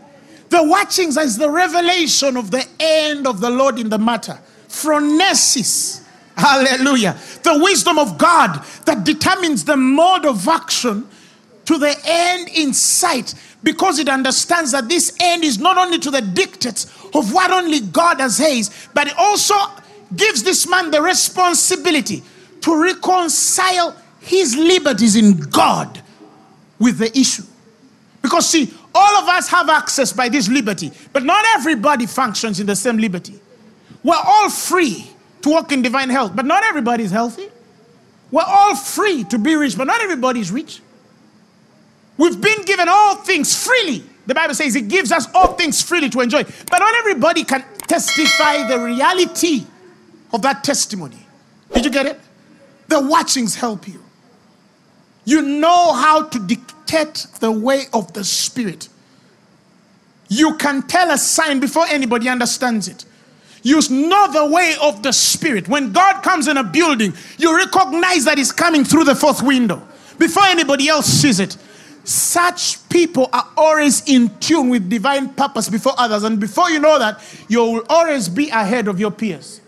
The watchings is the revelation of the end of the Lord in the matter. Phronesis. Hallelujah. The wisdom of God that determines the mode of action to the end in sight because it understands that this end is not only to the dictates of what only God has says, but it also gives this man the responsibility to reconcile his liberties in God with the issue. Because, see, all of us have access by this liberty, but not everybody functions in the same liberty. We're all free to walk in divine health, but not everybody is healthy. We're all free to be rich, but not everybody is rich. We've been given all things freely. The Bible says it gives us all things freely to enjoy, but not everybody can testify the reality of that testimony. Did you get it? The watchings help you. You know how to dictate the way of the Spirit. You can tell a sign before anybody understands it. You know the way of the Spirit. When God comes in a building, you recognize that He's coming through the fourth window before anybody else sees it. Such people are always in tune with divine purpose before others. And before you know that, you will always be ahead of your peers.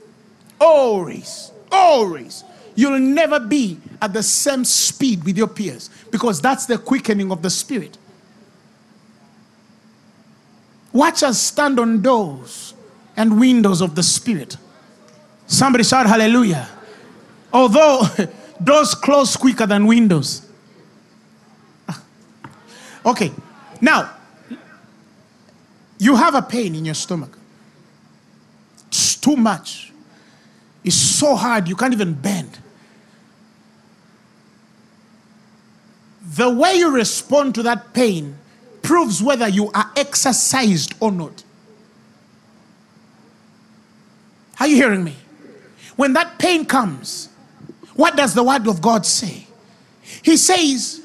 Always. Always. You'll never be at the same speed with your peers because that's the quickening of the spirit. Watch us stand on doors and windows of the spirit. Somebody shout hallelujah. Although (laughs) doors close quicker than windows. (laughs) Okay, now you have a pain in your stomach. It's too much. It's so hard you can't even bend. The way you respond to that pain proves whether you are exercised or not. Are you hearing me? When that pain comes, what does the word of God say? He says,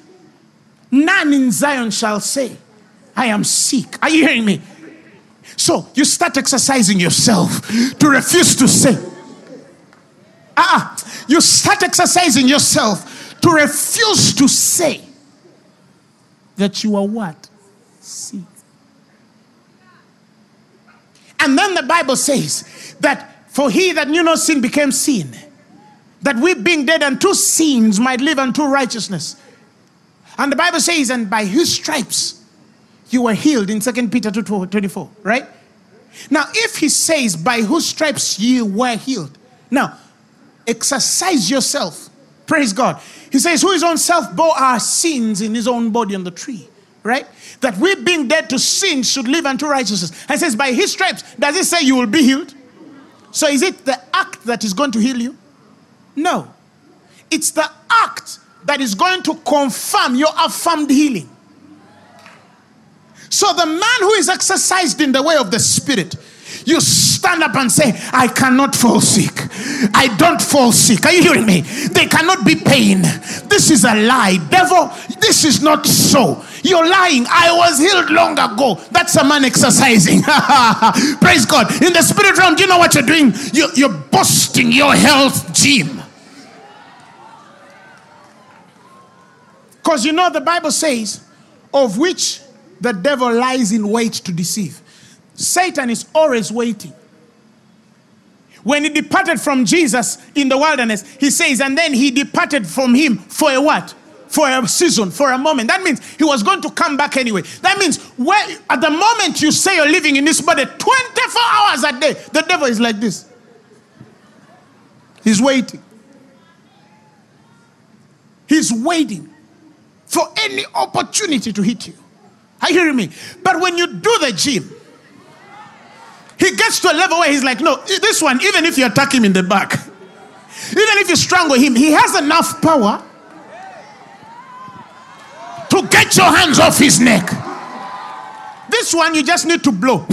None in Zion shall say, I am sick. Are you hearing me? So you start exercising yourself to refuse to say, Ah, you start exercising yourself to refuse to say that you are what? Sin. And then the Bible says that for he that knew no sin became sin, that we being dead unto sins might live unto righteousness. And the Bible says, and by his stripes you were healed in 2 Peter 2 24, right? Now, if he says, by whose stripes you were healed, now exercise yourself. Praise God. He says, who his own self bore our sins in his own body on the tree, right? That we being dead to sin should live unto righteousness. And says, by his stripes, does it say you will be healed? So is it the act that is going to heal you? No. It's the act that is going to confirm your affirmed healing. So the man who is exercised in the way of the Spirit, you stand up and say, I cannot fall sick. I don't fall sick. Are you hearing me? They cannot be pain. This is a lie. Devil, this is not so. You're lying. I was healed long ago. That's a man exercising. (laughs) Praise God. In the spirit realm, do you know what you're doing? You're, you're boasting your health gym. Because you know the Bible says, of which the devil lies in wait to deceive. Satan is always waiting. When he departed from Jesus in the wilderness, he says, and then he departed from him for a what? For a season, for a moment. That means he was going to come back anyway. That means where at the moment you say you're living in this body 24 hours a day, the devil is like this. He's waiting. He's waiting for any opportunity to hit you. Are you hearing me? But when you do the gym, he gets to a level where he's like, no, this one, even if you attack him in the back, even if you strangle him, he has enough power to get your hands off his neck. This one, you just need to blow.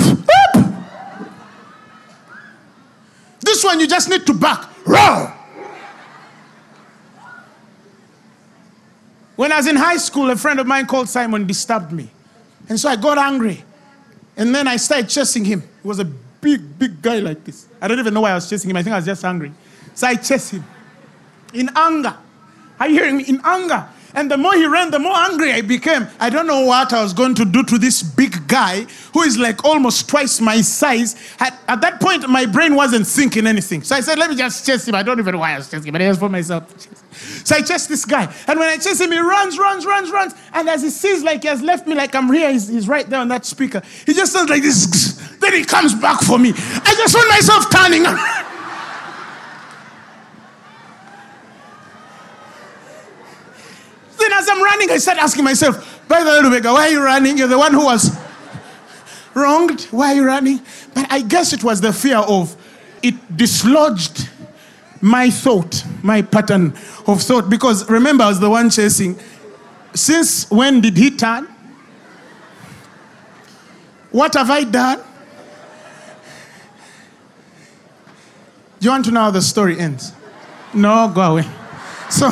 This one, you just need to back. Roll. When I was in high school, a friend of mine called Simon disturbed me. And so I got angry. And then I started chasing him. He was a big, big guy like this. I don't even know why I was chasing him. I think I was just angry. So I chased him in anger. Are you hearing me? In anger. And the more he ran, the more angry I became. I don't know what I was going to do to this big guy who is like almost twice my size. At, at that point, my brain wasn't thinking anything. So I said, let me just chase him. I don't even know why I was chasing him, but I just for myself. So I chase this guy. And when I chase him, he runs, runs, runs, runs. And as he sees like he has left me, like I'm here, he's, he's right there on that speaker. He just sounds like this. (sniffs) Then he comes back for me. I just found myself turning. (laughs) then as I'm running, I start asking myself, by the way, Rebecca, why are you running? You're the one who was wronged. Why are you running? But I guess it was the fear of it dislodged my thought, my pattern of thought. Because remember, I was the one chasing. Since when did he turn? What have I done? Do you want to know how the story ends? No, go away. So, (laughs)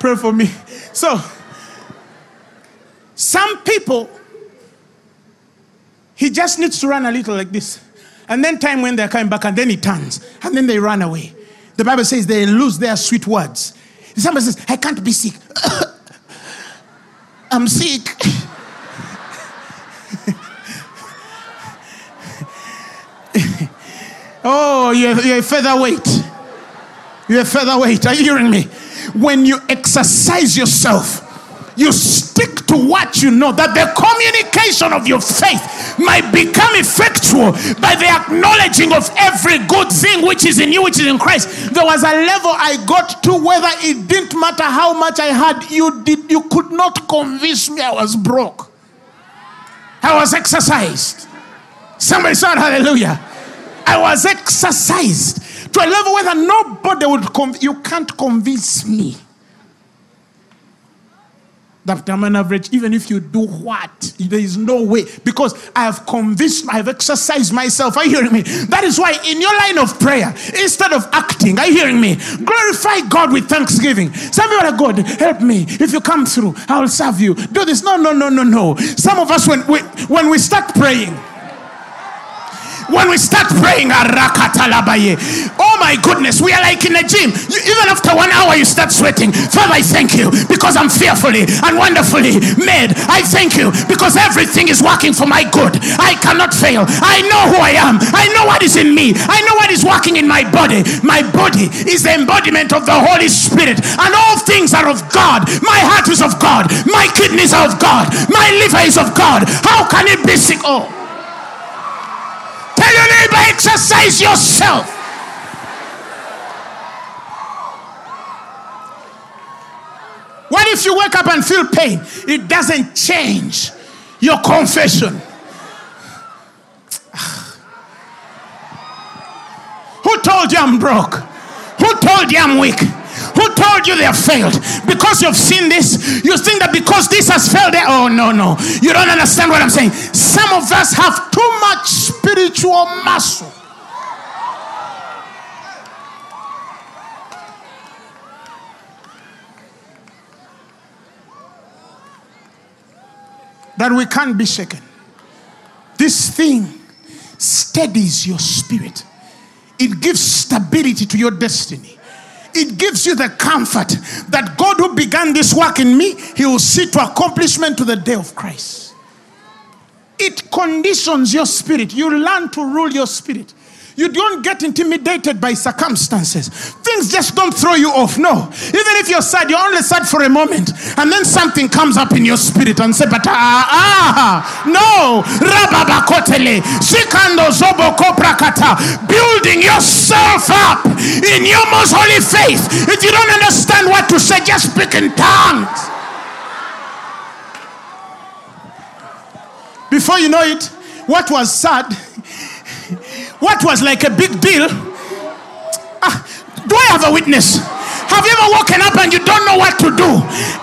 pray for me. So, some people he just needs to run a little like this. And then time when they're coming back, and then he turns, and then they run away. The Bible says they lose their sweet words. Somebody says, I can't be sick. (coughs) I'm sick. (laughs) oh, you're, you're a featherweight. You're a featherweight. Are you hearing me? When you exercise yourself, you stick to what you know, that the communication of your faith might become effectual by the acknowledging of every good thing which is in you, which is in Christ. There was a level I got to whether it didn't matter how much I had, you did you could not convince me I was broke. I was exercised. Somebody shout hallelujah. I was exercised to a level where nobody would conv- you can't convince me that I'm an average, even if you do what, there is no way. Because I have convinced, I have exercised myself. Are you hearing me? That is why in your line of prayer, instead of acting, are you hearing me? Glorify God with thanksgiving. Some people are God, help me. If you come through, I will serve you. Do this. No, no, no, no, no. Some of us, when we, when we start praying, when we start praying, oh my goodness, we are like in a gym. You, even after one hour, you start sweating. Father, I thank you because I'm fearfully and wonderfully made. I thank you because everything is working for my good. I cannot fail. I know who I am. I know what is in me. I know what is working in my body. My body is the embodiment of the Holy Spirit, and all things are of God. My heart is of God. My kidneys are of God. My liver is of God. How can it be sick? Oh. Tell your neighbor, exercise yourself. What if you wake up and feel pain? It doesn't change your confession. (sighs) Who told you I'm broke? Who told you I'm weak? Who told you they have failed? Because you've seen this, you think that because this has failed, they, oh no, no. You don't understand what I'm saying. Some of us have too much spiritual muscle. That we can't be shaken. This thing steadies your spirit, it gives stability to your destiny it gives you the comfort that God who began this work in me, he will see to accomplishment to the day of Christ. It conditions your spirit. You learn to rule your spirit. You don't get intimidated by circumstances. Things just don't throw you off. No. Even if you're sad, you're only sad for a moment. And then something comes up in your spirit and say, but ah, ah no. Rababakotele. Shikando zobo koprakata. Building yourself up in your most holy faith. If you don't understand what to say, just speak in tongues. Before you know it, what was sad what was like a big deal. Ah, do I have a witness? Have you ever woken up and you don't know what to do?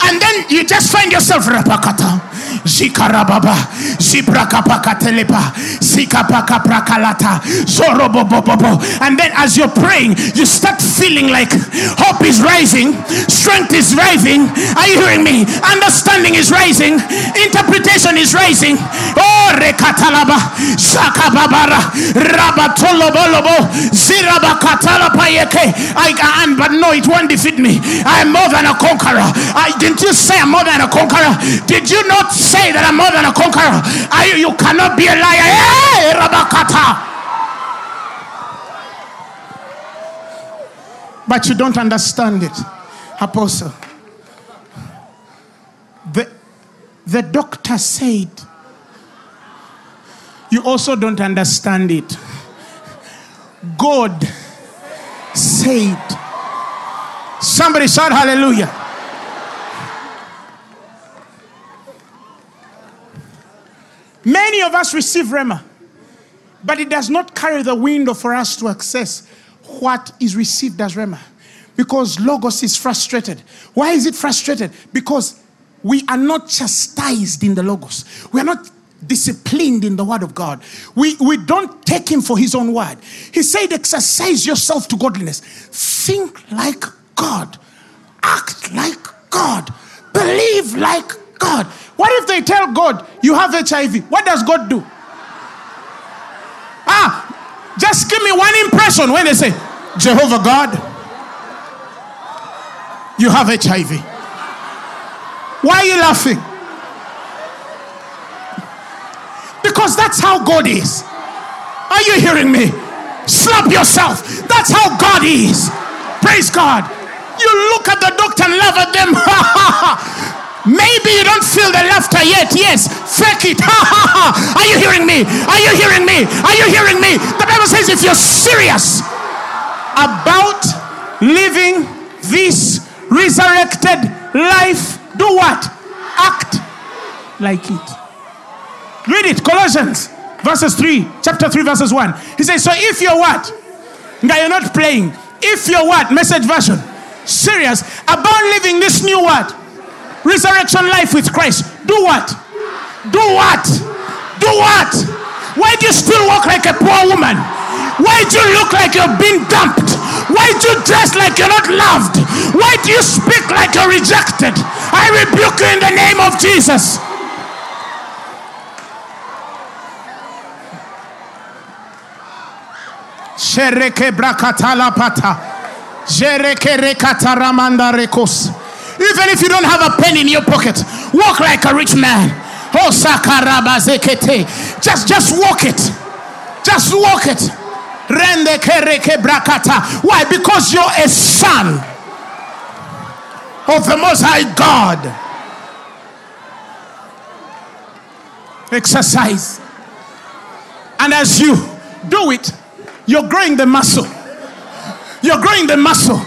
And then you just find yourself rapakata. Zikarababa, Zibrakapakatelepa, Zikapakaprakalata, Zorobobobobo. And then as you're praying, you start feeling like hope is rising, strength is rising. Are you hearing me? Understanding is rising, interpretation is rising. Oh, Rekatalaba, Sakababara, Rabatolobolobo, Zirabakatala Payeke. I can, but no, it won't defeat me. I am more than a conqueror. I didn't you say I'm more than a conqueror? Did you not say that I'm more than a conqueror. I, you cannot be a liar. Hey. But you don't understand it, Apostle. The, the doctor said, you also don't understand it. God said, somebody shout hallelujah. Many of us receive Rhema, but it does not carry the window for us to access what is received as Rhema Because Logos is frustrated. Why is it frustrated? Because we are not chastised in the Logos. We are not disciplined in the word of God. We, we don't take him for his own word. He said, exercise yourself to godliness. Think like God. Act like God. Believe like God. What if they tell God you have HIV? What does God do? Ah, just give me one impression when they say, Jehovah God, you have HIV. Why are you laughing? Because that's how God is. Are you hearing me? Slap yourself. That's how God is. Praise God. You look at the doctor and laugh at them. (laughs) Maybe you don't feel the laughter yet. Yes, fake it. (laughs) Are you hearing me? Are you hearing me? Are you hearing me? The Bible says if you're serious about living this resurrected life, do what? Act like it. Read it, Colossians verses 3, chapter 3, verses 1. He says, So if you're what? Now you're not playing. If you're what? Message version. Serious about living this new what? resurrection life with Christ, do what? Do what? Do what? Why do you still walk like a poor woman? Why do you look like you're being dumped? Why do you dress like you're not loved? Why do you speak like you're rejected? I rebuke you in the name of Jesus. Shereke brakatala pata. Even if you don't have a penny in your pocket, walk like a rich man. Just, just walk it. Just walk it. Why? Because you're a son of the Most High God. Exercise. And as you do it, you're growing the muscle. You're growing the muscle.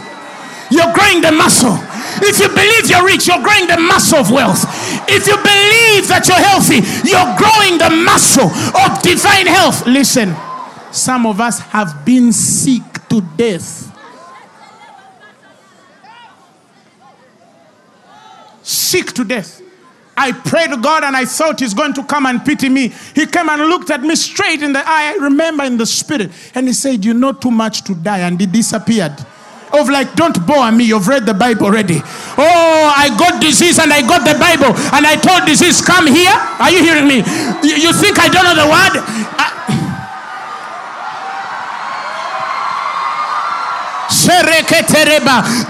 You're growing the muscle. If you believe you're rich, you're growing the muscle of wealth. If you believe that you're healthy, you're growing the muscle of divine health. Listen, some of us have been sick to death. Sick to death. I prayed to God and I thought He's going to come and pity me. He came and looked at me straight in the eye. I remember in the spirit. And He said, You know too much to die. And He disappeared. Of like, don't bore me. You've read the Bible already. Oh, I got disease and I got the Bible. And I told disease, Come here. Are you hearing me? You, think I don't know the word? I,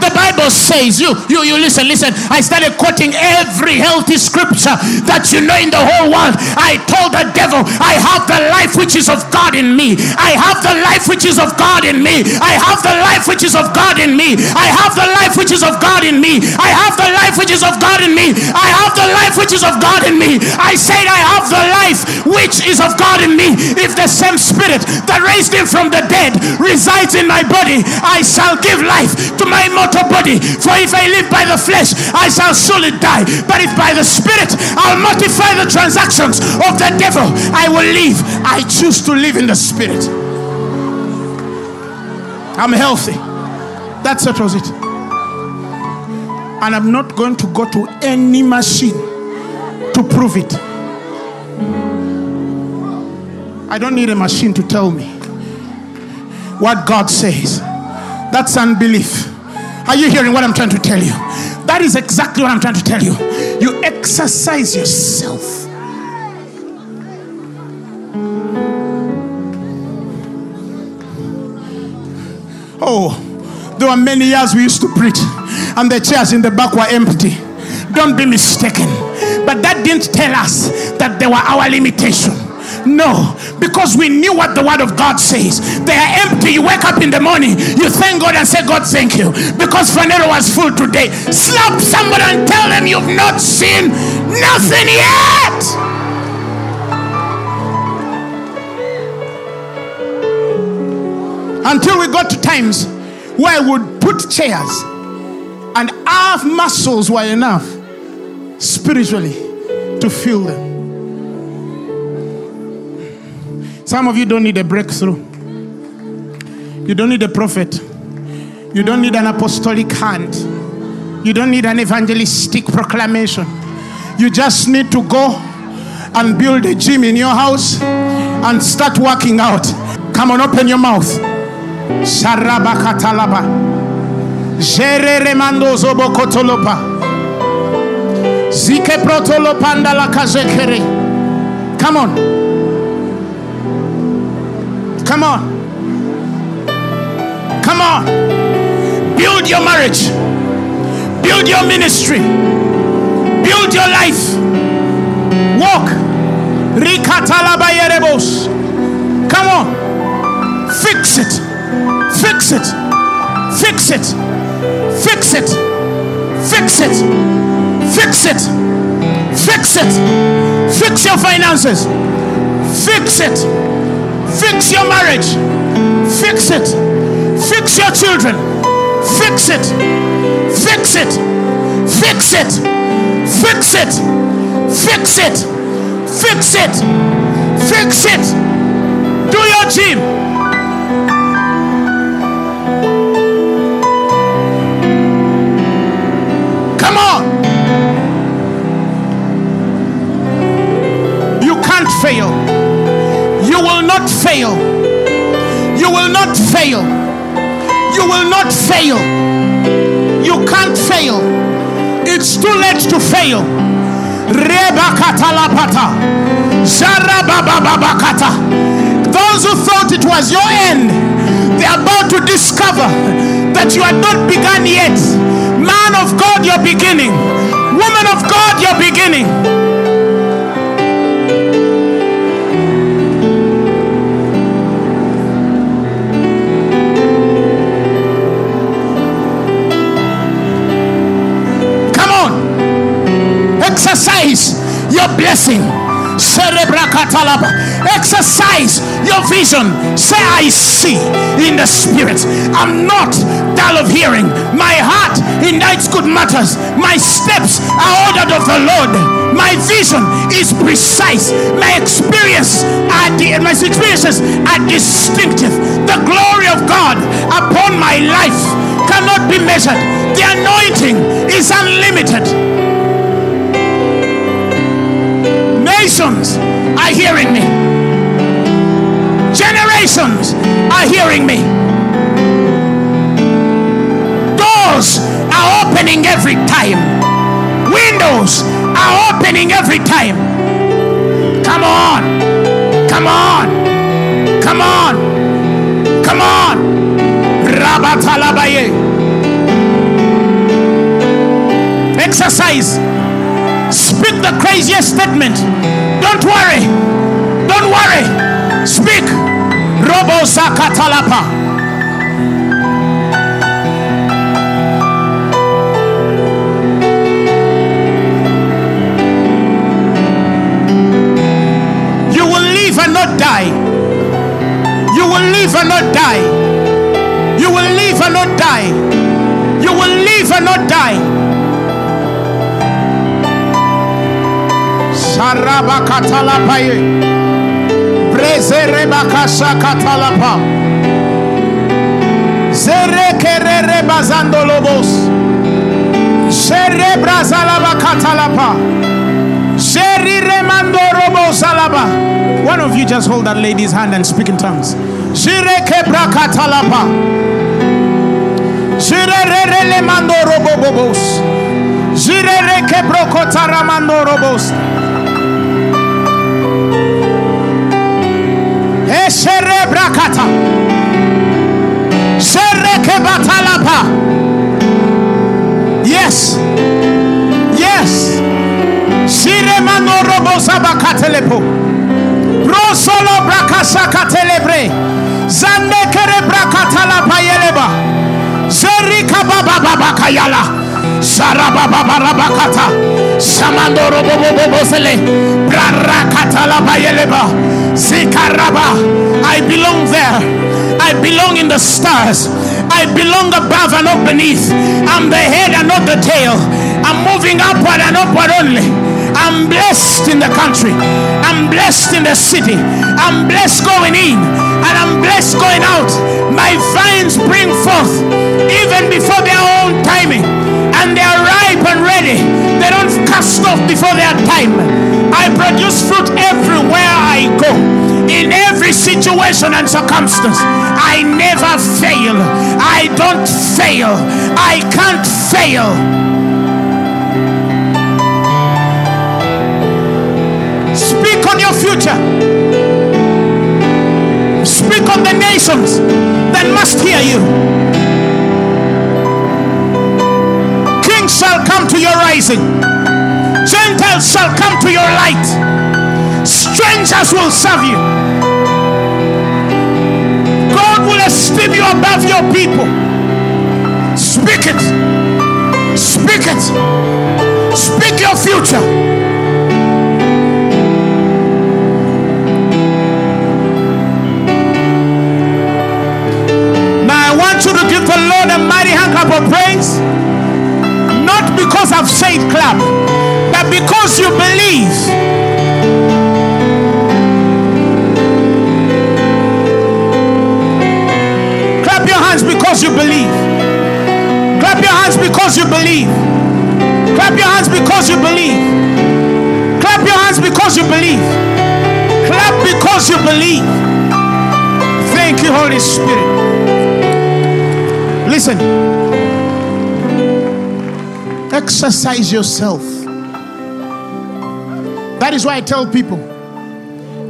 The Bible says, you, you, you listen, listen. I started quoting every healthy scripture that you know in the whole world. I told the devil, I have the life which is of God in me. I have the life which is of God in me. I have the life which is of God in me. I have the life which is of God in me. I have the life which is of God in me. I have the life which is of God in me. I said, I have the life which is of God in me. If the same spirit that raised him from the dead resides in my body, I shall give life to my mortal body. For if I live by the flesh, I shall surely die. But if by the spirit I'll mortify the transactions of the devil, I will live. I choose to live in the spirit. I'm healthy. That settles it. And I'm not going to go to any machine to prove it. I don't need a machine to tell me what God says. That's unbelief. Are you hearing what I'm trying to tell you? That is exactly what I'm trying to tell you. You exercise yourself. Oh, there were many years we used to preach, and the chairs in the back were empty. Don't be mistaken. But that didn't tell us that they were our limitation. No, because we knew what the word of God says. They are empty. You wake up in the morning, you thank God and say, God, thank you. Because Phaneroo was full today. Slap somebody and tell them you've not seen nothing yet. Until we got to times where I would put chairs and our muscles were enough spiritually to fill them. Some of you don't need a breakthrough. You don't need a prophet. You don't need an apostolic hand. You don't need an evangelistic proclamation. You just need to go and build a gym in your house and start working out. Come on, open your mouth. Sharaba katalaba. Jerere mando zobo kotolopa. Zike protolopanda la kazekere. Come on. Come on. Come on. Build your marriage. Build your ministry. Build your life. Walk. Come on. Fix it. Fix it. Fix it. Fix it. Fix it. Fix it. Fix it. Fix your finances. Fix it. Fix your marriage. Fix it. Fix your children. Fix it. Fix it. Fix it. Fix it. Fix it. Fix it. Fix it. Do your gym. Come on. You can't fail. Not fail. You will not fail. You will not fail. You can't fail. It's too late to fail. Those who thought it was your end, they're about to discover that you had not begun yet. Man of God, you're beginning. Woman of God, you're beginning. Exercise your blessing. Exercise your vision. Say, I see in the spirit. I'm not dull of hearing. My heart indites good matters. My steps are ordered of the Lord. My vision is precise. My experience are di- my experiences are distinctive. The glory of God upon my life cannot be measured. The anointing is unlimited. Nations are hearing me. Generations are hearing me. Doors are opening every time. Windows are opening every time. Come on. Come on. Come on. Come on. Rabatalabaye. Exercise. The craziest statement. Don't worry. Don't worry. Speak. Robo Sakatalapa. You will live and not die. You will live and not die. You will live and not die. You will live and not die. Sharaba katalapaye. Brezere bakasha katalapa. Zere kerere bazando lobos. Zere brazalaba katalapa. Zeri remando robo salaba. One of you just hold that lady's hand and speak in tongues. Katalapa. Kebro kotara robos. Eshere brakata. Shere kebatalapa. Yes. Yes. Shire mano robo sabakatelepo. Rosolo brakasa katelebre. Zande kere brakatala payeleba. Zerika baba baba kayala. Saraba baba rabakata. Samando robo bobo bosele. Brarakata la payeleba. Zikaraba. The stars. I belong above and not beneath. I'm the head and not the tail. I'm moving upward and upward only. I'm blessed in the country. I'm blessed in the city. I'm blessed going in and I'm blessed going out. My vines bring forth even before their own timing, and they are ripe and ready. They don't cast off before their time. I produce fruit everywhere I go. In every situation and circumstance, I never fail. I don't fail. I can't fail. Speak on your future. Speak on the nations that must hear you. Kings shall come to your rising, Gentiles shall come to your light, strangers will serve you. God will esteem you above your people. Speak it. Speak it. Speak your future. Now I want you to give the Lord a mighty hand clap of praise. Not because I've said clap, but because you believe. Because you believe. Clap your hands because you believe. Clap your hands because you believe. Clap your hands because you believe. Clap because you believe. Thank you, Holy Spirit. Listen. Exercise yourself. That is why I tell people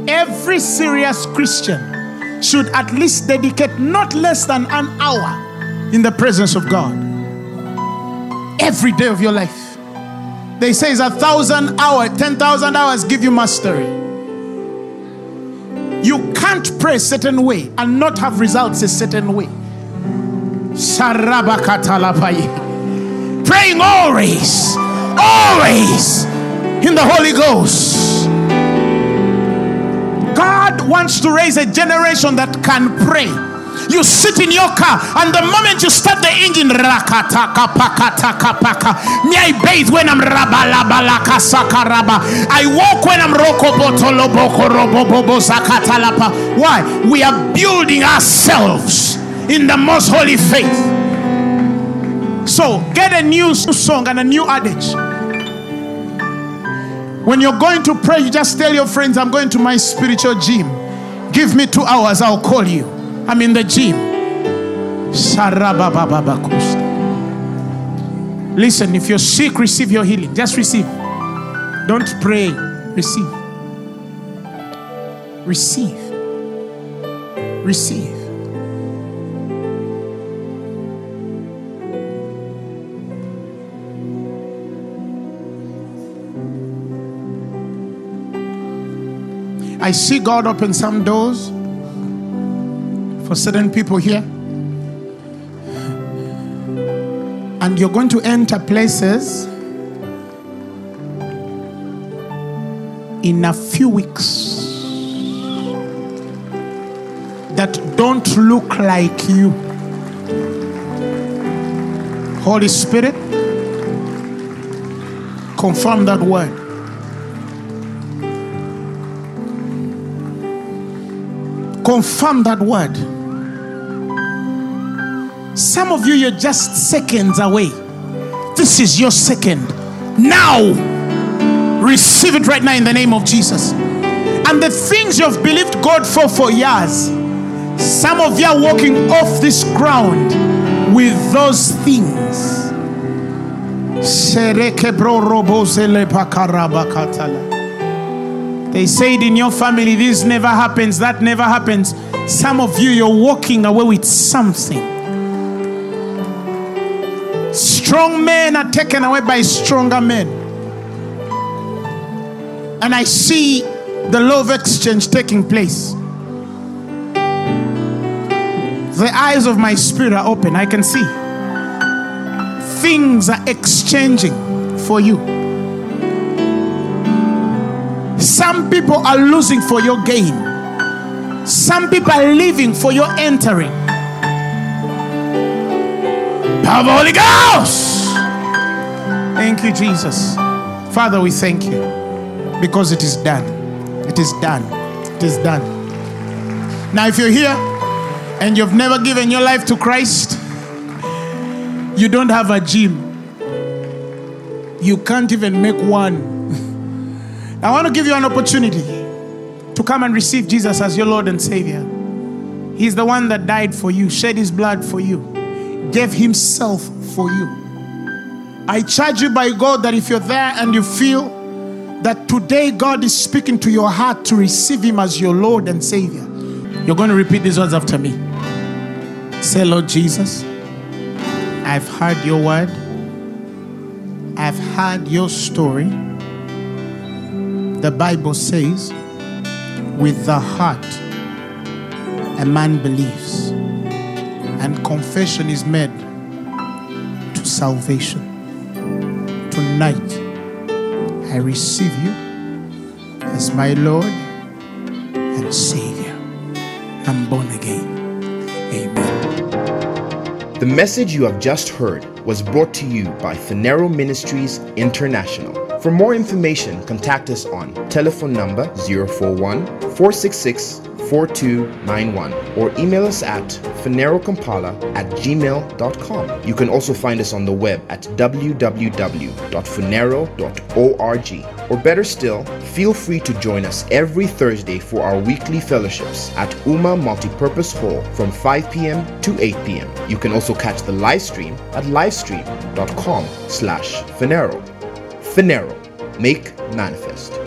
every serious Christian should at least dedicate not less than an hour in the presence of God every day of your life. They say it's a thousand hours, ten thousand hours give you mastery. You can't pray a certain way and not have results a certain way. Praying always, always in the Holy Ghost. God wants to raise a generation that can pray. You sit in your car, and the moment you start the engine. Me, I bathe when I'm rabalabalaka sakaraba. I walk when I'm rokobotoloboko robobobo sakatalapa. Why? We are building ourselves in the most holy faith. So get a new song and a new adage. When you're going to pray, you just tell your friends, I'm going to my spiritual gym. Give me two hours, I'll call you. I'm in the gym. Listen, if you're sick, receive your healing. Just receive. Don't pray. Receive. Receive. Receive. I see God open some doors for certain people here. And you're going to enter places in a few weeks that don't look like you. Holy Spirit, confirm that word. Confirm that word. Some of you, you're just seconds away. This is your second. Now, receive it right now in the name of Jesus. And the things you've believed God for for years, some of you are walking off this ground with those things. They said in your family, this never happens, that never happens. Some of you, you're walking away with something. Strong men are taken away by stronger men. And I see the of exchange taking place. The eyes of my spirit are open. I can see. Things are exchanging for you. Some people are losing for your gain. Some people are leaving for your entering. Power of the Holy Ghost. Thank you, Jesus. Father, we thank you because it is done. It is done. It is done. Now, if you're here and you've never given your life to Christ, you don't have a gym. You can't even make one. (laughs) I want to give you an opportunity to come and receive Jesus as your Lord and Savior. He's the one that died for you, shed his blood for you, gave himself for you. I charge you by God that if you're there and you feel that today God is speaking to your heart to receive him as your Lord and Savior, you're going to repeat these words after me. Say, Lord Jesus, I've heard your word, I've heard your story. The Bible says, with the heart a man believes, and confession is made to salvation. Tonight, I receive you as my Lord and Savior. I'm born again. Amen. The message you have just heard was brought to you by Phaneroo Ministries International. For more information, contact us on telephone number 041 466 4291 or email us at phanerookampala at gmail.com. You can also find us on the web at www.phaneroo.org. Or better still, feel free to join us every Thursday for our weekly fellowships at UMA Multipurpose Hall from 5 p.m. to 8 p.m. You can also catch the live stream at livestream.com slash Phaneroo. Phaneroo, make manifest.